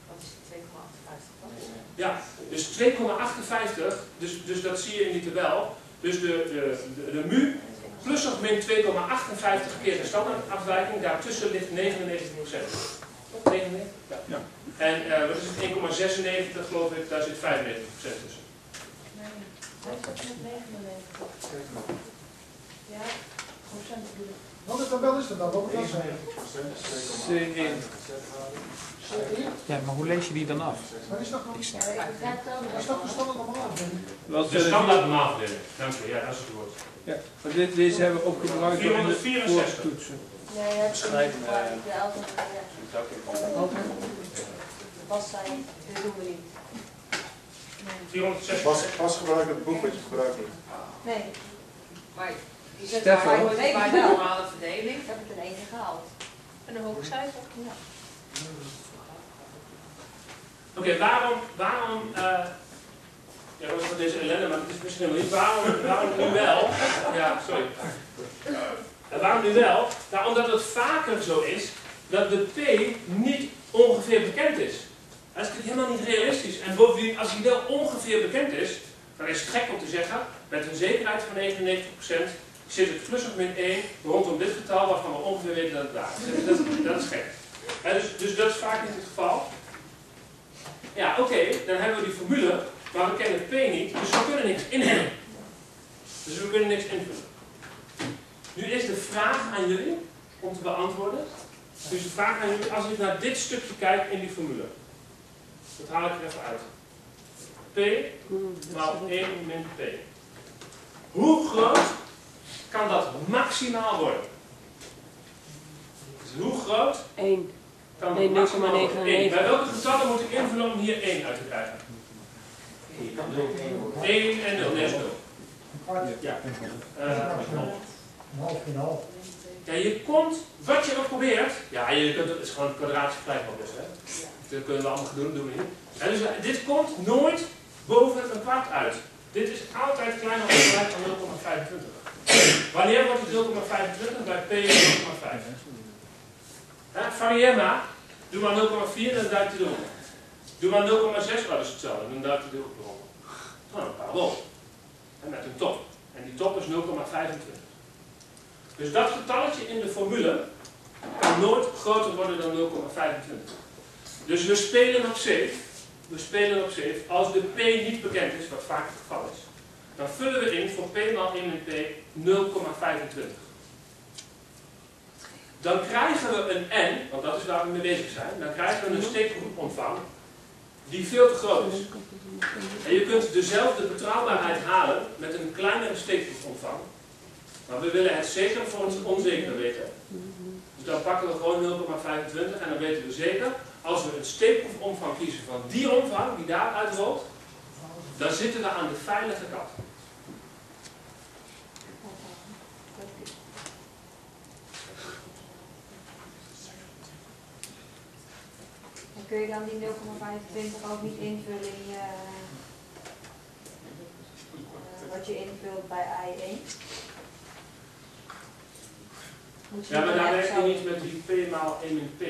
Wat is die 2,58? Ja, dus 2,58, dus, dus dat zie je in die tabel. Dus de, de, de, de mu plus of min 2,58 keer de standaardafwijking, daartussen ligt 99% Toch? 99? Ja. ja. En uh, wat is het? 1,96 geloof ik, daar zit 95% tussen. Nee, hij zit met 99. Ja, procent bedoel ik. Welke tabel is dat dan? Welke bladzijde? C1. Ja, maar hoe lees je die dan af? Maar is dat nog is dat verstandig normaal? Wat De standaard maatdelen. Dank je, ja, dat is het woord. Ja, maar dit, deze hebben we ook gebruikt in de 464. voortoetsen. Nee, je hebt Schrijf, niet gebruikt, de altijd, ja. Wat zijn, dit doen we niet. 460. Pas, pas gebruik het boek wat je gebruikt hebt. Nee. Maar je Stefan. maar een bij de normale verdeling. Ik heb het in één keer gehaald. En een hoog cijfer. Ja. Oké, waarom, waarom, eh ja, dat is voor deze ellende, maar het is misschien helemaal niet, waarom, waarom nu wel? Ja, sorry. En waarom nu wel? Nou, omdat het vaker zo is dat de P niet ongeveer bekend is. Dat is natuurlijk helemaal niet realistisch. En bovendien, als hij wel ongeveer bekend is, dan is het gek om te zeggen, met een zekerheid van 99% zit het plus of min 1 rondom dit getal waarvan we ongeveer weten dat het waar is. Dat, dat, dat is gek. Dus, dus dat is vaak niet het geval. Ja, oké, dan hebben we die formule, maar we kennen P niet, dus we kunnen niks invullen. Dus we kunnen niks invullen. Nu is de vraag aan jullie om te beantwoorden. Dus de vraag aan jullie, als ik naar dit stukje kijk in die formule. Dat haal ik er even uit. P maal 1 min P. Hoe groot kan dat maximaal worden? Dus hoe groot 1. kan Nee, het maximaal worden? 0,99. 1. Bij welke getallen moet ik invullen om hier 1 uit te krijgen? 1 en 0, nee, is 0. Ja. Eh, Een half een half. ja, je komt, wat je ook probeert, ja, je kunt, het is gewoon een kwadratische vrijheid dus, hè. Dat kunnen we allemaal doen, doen we niet. En dus, eh, dit komt nooit boven een kwart uit. Dit is altijd kleiner of gelijk dan 0,25. Wanneer wordt het 0,25? Bij P 0,5. Ja, varieer maar. Doe maar 0,4 en dan duikt hij eronder. Doe maar 0,6, oh, dat is hetzelfde, dan duikt hij er ook eronder. Nou, een parabol. En met een top. En die top is 0,25. Dus dat getalletje in de formule kan nooit groter worden dan 0,25. Dus we spelen op safe. We spelen op safe. Als de P niet bekend is, wat vaak het geval is, dan vullen we in voor P maal 1 min P 0,25. Dan krijgen we een N, want dat is waar we mee bezig zijn, dan krijgen we een steekproefomvang die veel te groot is. En je kunt dezelfde betrouwbaarheid halen met een kleinere steekproefomvang. Maar we willen het zeker voor ons onzeker weten. Dus dan pakken we gewoon 0,25 en dan weten we zeker, als we een steekproefomvang kiezen van die omvang die daaruit rolt, dan zitten we aan de veilige kant. Dan kun je dan die 0,25 ook niet invullen in je, eh, wat je invult bij I1. Moet je Ja, maar daar echt werk je niet met die P maal 1 min P.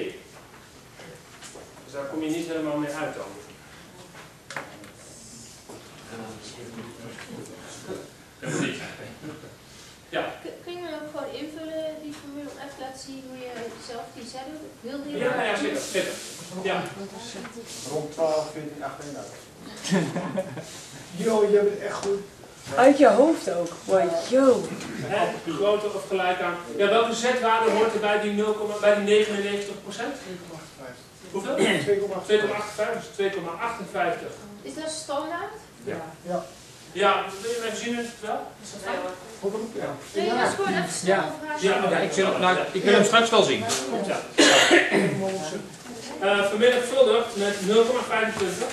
Dus daar kom je niet helemaal mee uit dan. Ja. Kun- je me ook gewoon invullen, die formule, om even te laten zien hoe je zelf die zetten wilde? je Ja, ja, zeker. zeker. Ja. Rond 12, 14, 18 uit. Jo, je bent echt goed. Uit je hoofd ook. Maar yo. Hè, groter of gelijk aan. Ja, welke zetwaarde hoort er bij die, 0, bij die 99 procent? Hoeveel? 2,58, dus 2,58. Is dat standaard? Ja. Ja. Ja, wil je even zien het wel? Is dat fijn? Ja. Nee, dat is gewoon even snel Ja. ik, wil, nou, ik wil hem straks wel zien. Ja. Uh, vermenigvuldigd met 0,25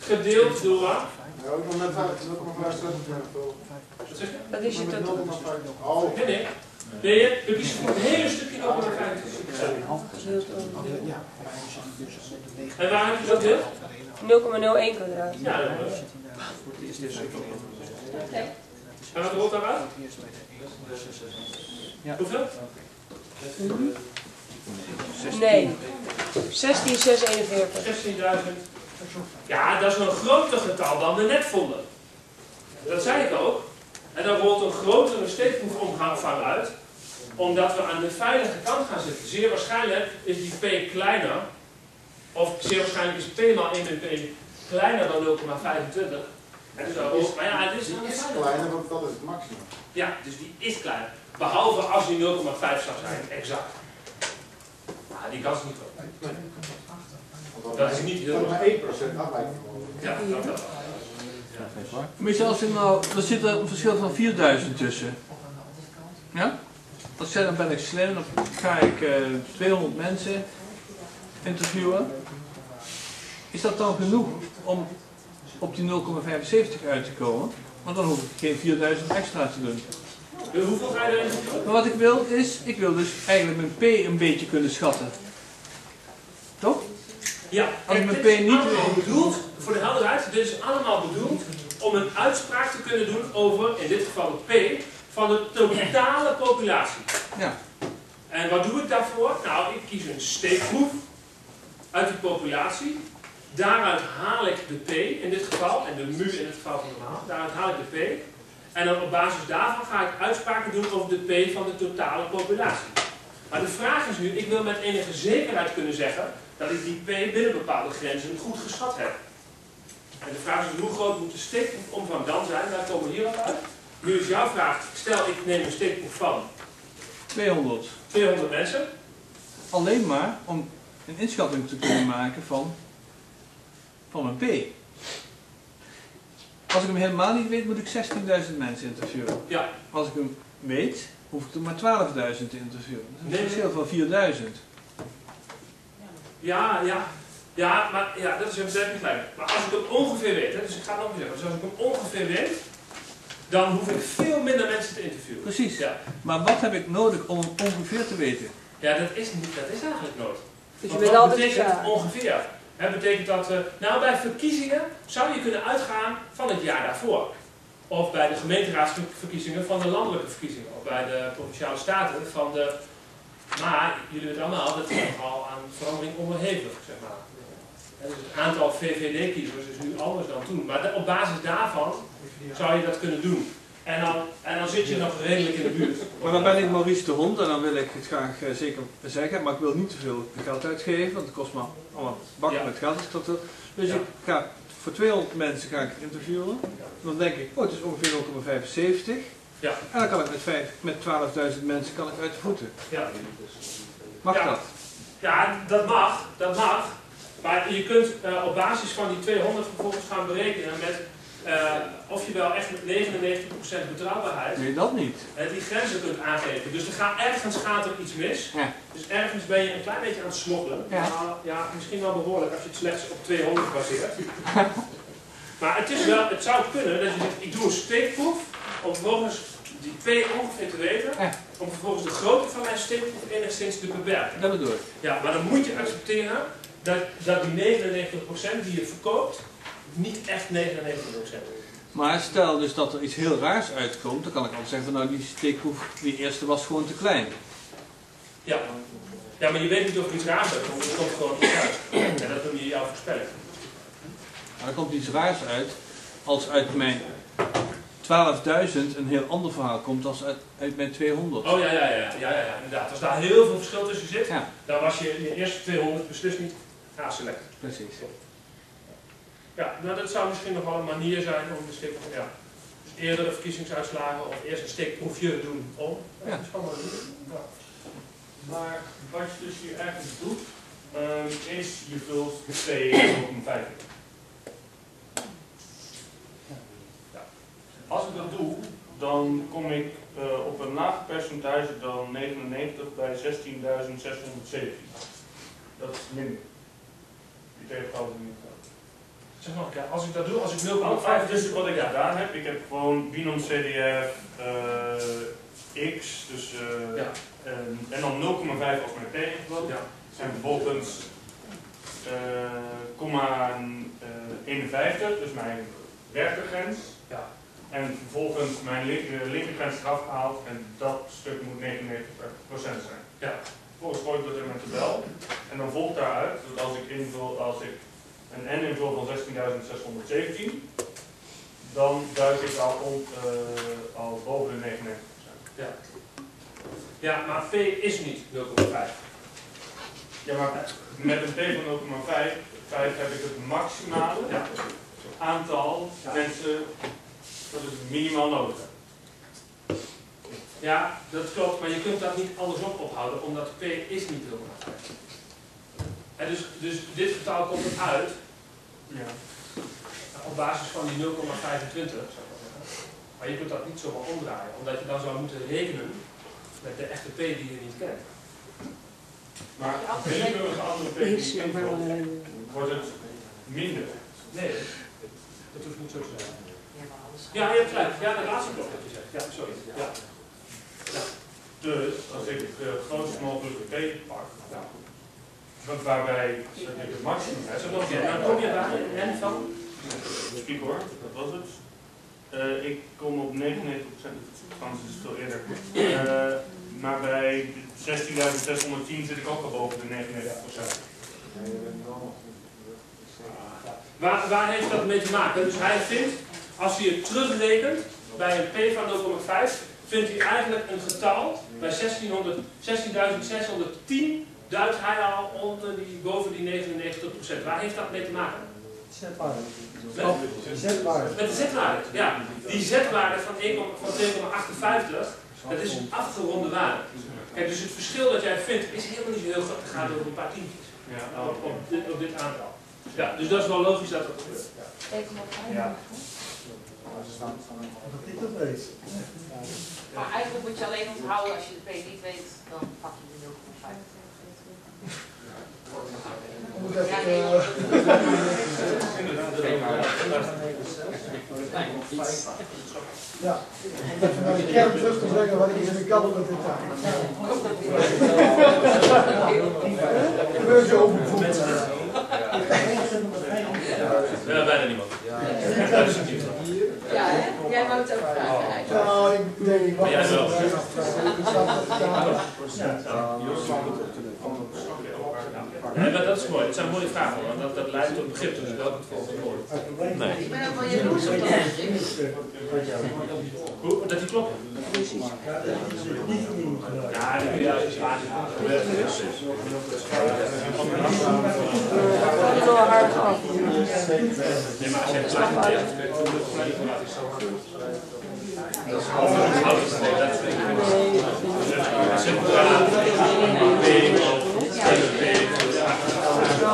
gedeeld door. Ja, ook nog net uit. Dat is je? Is Met totaal. 0,5. Oh. Nee, nee. Nee, je voor het hele stukje 0,25. En waar heb je dat deel? 0,01 kwadraat. Ja, dat is. Oké. En wat rolt daaruit? Ja. Hoeveel? Nee. 16,641. 16.000. Ja, dat is een groter getal dan we net vonden. Dat zei ik ook. En dan rolt een grotere steekproefomvang uit, omdat we aan de veilige kant gaan zitten. Zeer waarschijnlijk is die P kleiner, of zeer waarschijnlijk is P maal 1 min P kleiner dan 0,25. En dus rolt- maar ja, het is Die is kleiner, want dat is het maximum. Ja, dus die is kleiner. Behalve als die 0,5 zou zijn, exact. Ja, die kans is niet groot. Dat is niet heel maar 1% afwijking. Ja, dat wel. Maar zelfs in nou, er zit er een verschil van 4000 tussen. Ja? Als zeg dan ben ik slim, dan ga ik eh 200 mensen interviewen. Is dat dan genoeg om op die 0,75 uit te komen? Want dan hoef ik geen 4000 extra te doen. Hoeveel ga je erin? Maar wat ik wil is, ik wil dus eigenlijk mijn P een beetje kunnen schatten. Toch? Ja, Als ik mijn dit P is niet allemaal bedoeld, voor de helderheid, dit is allemaal bedoeld om een uitspraak te kunnen doen over, in dit geval de P, van de totale populatie. Ja. En wat doe ik daarvoor? Nou, ik kies een steekproef uit die populatie. Daaruit haal ik de P in dit geval, en de mu in het geval van normaal. Daaruit haal ik de P. En dan op basis daarvan ga ik uitspraken doen over de P van de totale populatie. Maar de vraag is nu, ik wil met enige zekerheid kunnen zeggen dat ik die P binnen bepaalde grenzen goed geschat heb. En de vraag is hoe groot moet de steekproefomvang dan zijn? Daar komen we hierop uit. Nu is jouw vraag, stel ik neem een steekproef van 200. 200 mensen. Alleen maar om een inschatting te kunnen maken van, van mijn P. Als ik hem helemaal niet weet, moet ik 16.000 mensen interviewen. Ja. Als ik hem weet, hoef ik er maar 12.000 te interviewen. Dat is Nee, een verschil van 4.000. Ja, ja. Ja, maar ja, dat is een beperking klein. Maar als ik het ongeveer weet, hè, dus ik ga het nog eens zeggen. Dus als ik hem ongeveer weet, dan hoef ik veel minder mensen te interviewen. Precies. Ja. Maar wat heb ik nodig om hem ongeveer te weten? Ja, dat is, niet, dat is eigenlijk nooit. Dus je Want weet wat altijd betekent ja. ongeveer? Hè, betekent dat, eh, nou bij verkiezingen zou je kunnen uitgaan van het jaar daarvoor. Of bij de gemeenteraadsverkiezingen van de landelijke verkiezingen. Of bij de provinciale staten van de... Maar jullie weten allemaal, dat is nogal aan verandering onderhevig, zeg maar. Dus het aantal VVD-kiezers is nu anders dan toen. Maar op basis daarvan zou je dat kunnen doen. En dan, en dan zit je nog redelijk in de buurt. Maar dan ben ik Maurice de Hond en dan wil ik het graag eh, zeker zeggen, maar ik wil niet te veel geld uitgeven, want het kost me allemaal bakken met geld. dat wil. Dus ik ga voor 200 mensen ga ik interviewen. Dan denk ik, oh het is ongeveer 0,75. Ja. En dan kan ik met, met 12.000 mensen kan ik uit de voeten. Ja. Mag dat? Ja, dat mag, dat mag. Maar je kunt eh, op basis van die 200 vervolgens gaan berekenen met eh, of je wel echt met 99% betrouwbaarheid Nee, dat niet. eh, die grenzen kunt aangeven. Dus er gaat, ergens gaat er iets mis. Ja. Dus ergens ben je een klein beetje aan het smokkelen. Ja. Maar, ja, misschien wel behoorlijk als je het slechts op 200 baseert. maar het, is wel, het zou kunnen dat je zegt, ik doe een steekproef om vervolgens die P ongeveer te weten. Om vervolgens de grootte van mijn steekproef enigszins te beperken. Dat bedoel ik. Ja, maar dan moet je accepteren dat, dat die 99% die je verkoopt, niet echt 99% is. Maar stel dus dat er iets heel raars uitkomt, dan kan ik altijd zeggen van nou die steekproef, die eerste was gewoon te klein. Ja. ja, maar je weet niet of er iets raars uit komt, er komt gewoon iets uit. En dat noem je jouw voorspelling. Maar er komt iets raars uit als uit mijn 12.000 een heel ander verhaal komt als uit, uit mijn 200. Oh ja, ja, ja, ja, ja, ja, inderdaad. Als daar heel veel verschil tussen zit, Ja. dan was je in de eerste 200 beslist niet ja, select. Precies. Ja, nou dat zou misschien nog wel een manier zijn om de ja. Dus eerdere verkiezingsuitslagen of eerst een steekproefje doen om. Ja, dat is gewoon een. Ja. Maar wat je dus hier eigenlijk doet, ehm, is je vult 2,5. Als ik dat doe, dan kom ik eh, op een lager percentage dan 99 bij 16.617. Dat is minder. Die tegenhouden niet. Zeg als ik dat doe, als ik 0,5 0,5 dus wat ik gedaan heb, ik heb gewoon binom CDF eh, X, dus, eh, en, en dan 0,5 als mijn P ingevuld. En vervolgens eh, komma eh, 51, dus mijn werkgrens. En vervolgens mijn linker, linkergrens eraf gehaald en dat stuk moet 99% zijn. Ja. Vervolgens gooi ik dat in mijn tabel en dan volgt daaruit dat als ik invul, als ik een N invul van 16.617, dan duik ik al, om, eh, al boven de 99%. Ja. Ja, maar P is niet 0,5. Ja, maar met een P van 0,5 vijf heb ik het maximale aantal mensen dat is minimaal nodig. Ja, dat klopt, maar je kunt dat niet andersom ophouden, omdat P is niet 0,5. En dus, dus dit getal komt eruit Ja. op basis van die 0,25, zou ik maar zeggen. Maar je kunt dat niet zomaar omdraaien, omdat je dan zou moeten rekenen met de echte P die je niet kent. Maar willekeurige andere P die je invult, wordt het minder. Nee, dat hoeft niet zo te zijn. Ja, je hebt gelijk. Ja, de laatste klopt wat je zegt. Ja, sorry. Ja. Ja. Dus als ik de grootst mogelijke P pak, wat waarbij het maximum heb, Zo nog een keer. Nou kom je daar en van? Spiek hoor, dat was het. Eh, ik kom op 99%, kans is veel eerder. Eh, maar bij 16.610 zit ik ook al boven de 99%. Waar, waar heeft dat mee te maken? Dus hij vindt, als hij het terugrekent bij een P van 0,5, vindt hij eigenlijk een getal bij 1600 16.610 duidt hij al onder die, boven die 99%. Waar heeft dat mee te maken? Zetwaarde. Met, Zetwaarde. met de z-waarde, ja. Die z-waarde van 1, van 2,58, dat is een afgeronde waarde. Kijk, dus het verschil dat jij vindt is helemaal niet zo heel groot. Het gaat over een paar tientjes Ja. op, op, dit, op dit aantal. Ja, dus dat is wel logisch dat dat gebeurt. Ja. Weet. Maar eigenlijk moet je alleen onthouden, als je de P niet weet, dan pak je de 0,5. Moet Ja, eh, Ja, om even naar de kern terug te brengen wat ik in de kant met dit aan. Gebeurt je overvoeren. Ja, bijna niemand. Ja, hè? Jij wou het ook vragen. Nou, ik denk, ik Maar jij wel. Nee, maar dat is mooi. Dat zijn mooie vragen, want dat, dat leidt tot begrip. Dus het volgende woord. Ik ben ook wel jaloers op dat Hoe? Dat die klopt? Ja, die kun je haar af. Nee, maar als je het laat leert, kun je het automatisch zo gaan. Dat is gewoon een auto. Nee, dat is een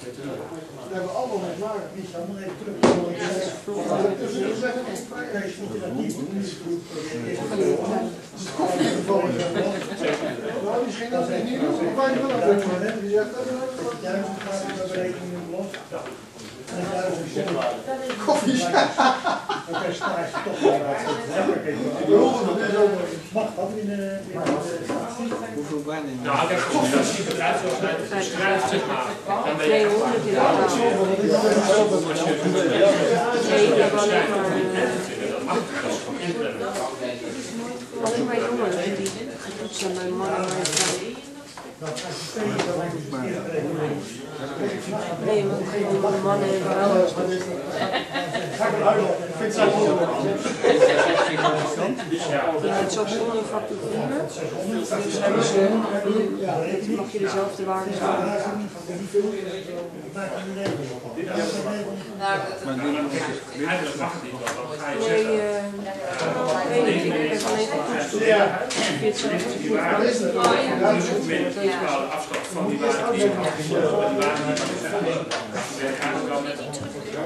we allemaal mee maken. Die is allemaal even terugkomen. Kijk, fotografie moet niet goed Nou, die ging dat niet doen, maar wij willen dat doen. Die zegt, Duizend gaat de berekeningen los. En duizend. Koffie. Een percentage toch wel Mag dat in de de? Hoeveel bijna? Nou, kijk, als je dat het beschrijft, zeg maar, dan ben je echt 200 in totaal. Nee, ik heb alleen maar... eh, Alleen maar jongens die zijn bij mannen. Nee, want gewoon mannen en vrouwen. Het zo zonder. Dus ze, hm, mag je dezelfde waarde. Nou, Nee, eh, ik ik heb alleen het zelf een bepaalde afstand van die waarde die waarde die. Dan met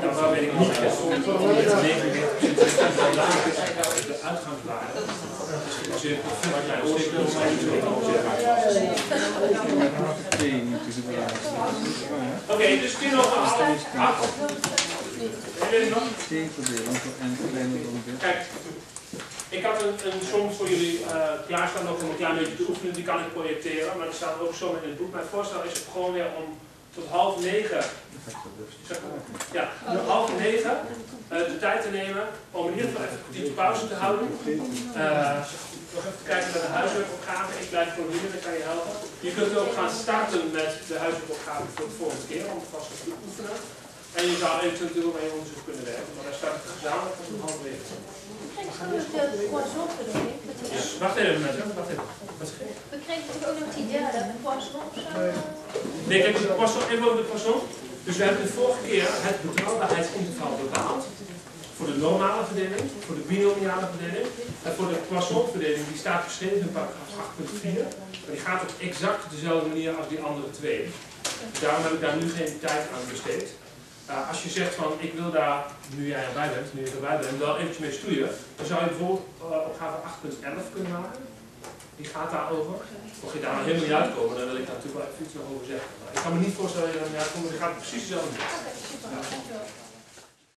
wel weet ik niet met 99% de uitgangswaarde. Een Oké, dus het nog? Verdelen en kleiner dan. Kijk, Ik had een, een som voor jullie uh, klaarstaan om een klein beetje te oefenen. Die kan ik projecteren, maar er staat ook sommen in het boek. Mijn voorstel is gewoon weer om tot half negen, ja, om half negen uh, de tijd te nemen om in ieder geval even die pauze te houden. Uh, nog even kijken naar de huiswerkopgave. Ik blijf gewoon hier, dan kan je helpen. Je kunt ook gaan starten met de huiswerkopgave voor de volgende keer, om vast te oefenen. En je zou eventueel ook aan je onderzoek kunnen werken, maar daar staat het gezamenlijk om half negen. Ja, wacht even wacht even. We kregen natuurlijk ook nog die derde, de poisson of zo. Nee, kijk, de poisson, even over de poisson. Dus we hebben de vorige keer het betrouwbaarheidsinterval bepaald. Voor de normale verdeling, voor de binomiale verdeling. En voor de poissonverdeling, die staat geschreven in paragraaf 8.4. Maar die gaat op exact dezelfde manier als die andere twee. Daarom heb ik daar nu geen tijd aan besteed. Uh, als je zegt van ik wil daar, nu jij erbij bent, nu ik erbij ben, wel eventjes mee stoeien, dan zou je bijvoorbeeld uh, opgave 8.11 kunnen maken. Die gaat daarover. Mocht je daar nou helemaal niet uitkomen, dan wil ik daar natuurlijk wel even iets over zeggen. Maar ik kan me niet voorstellen dat je daar niet uitkomt, dan gaat het precies hetzelfde. Ja.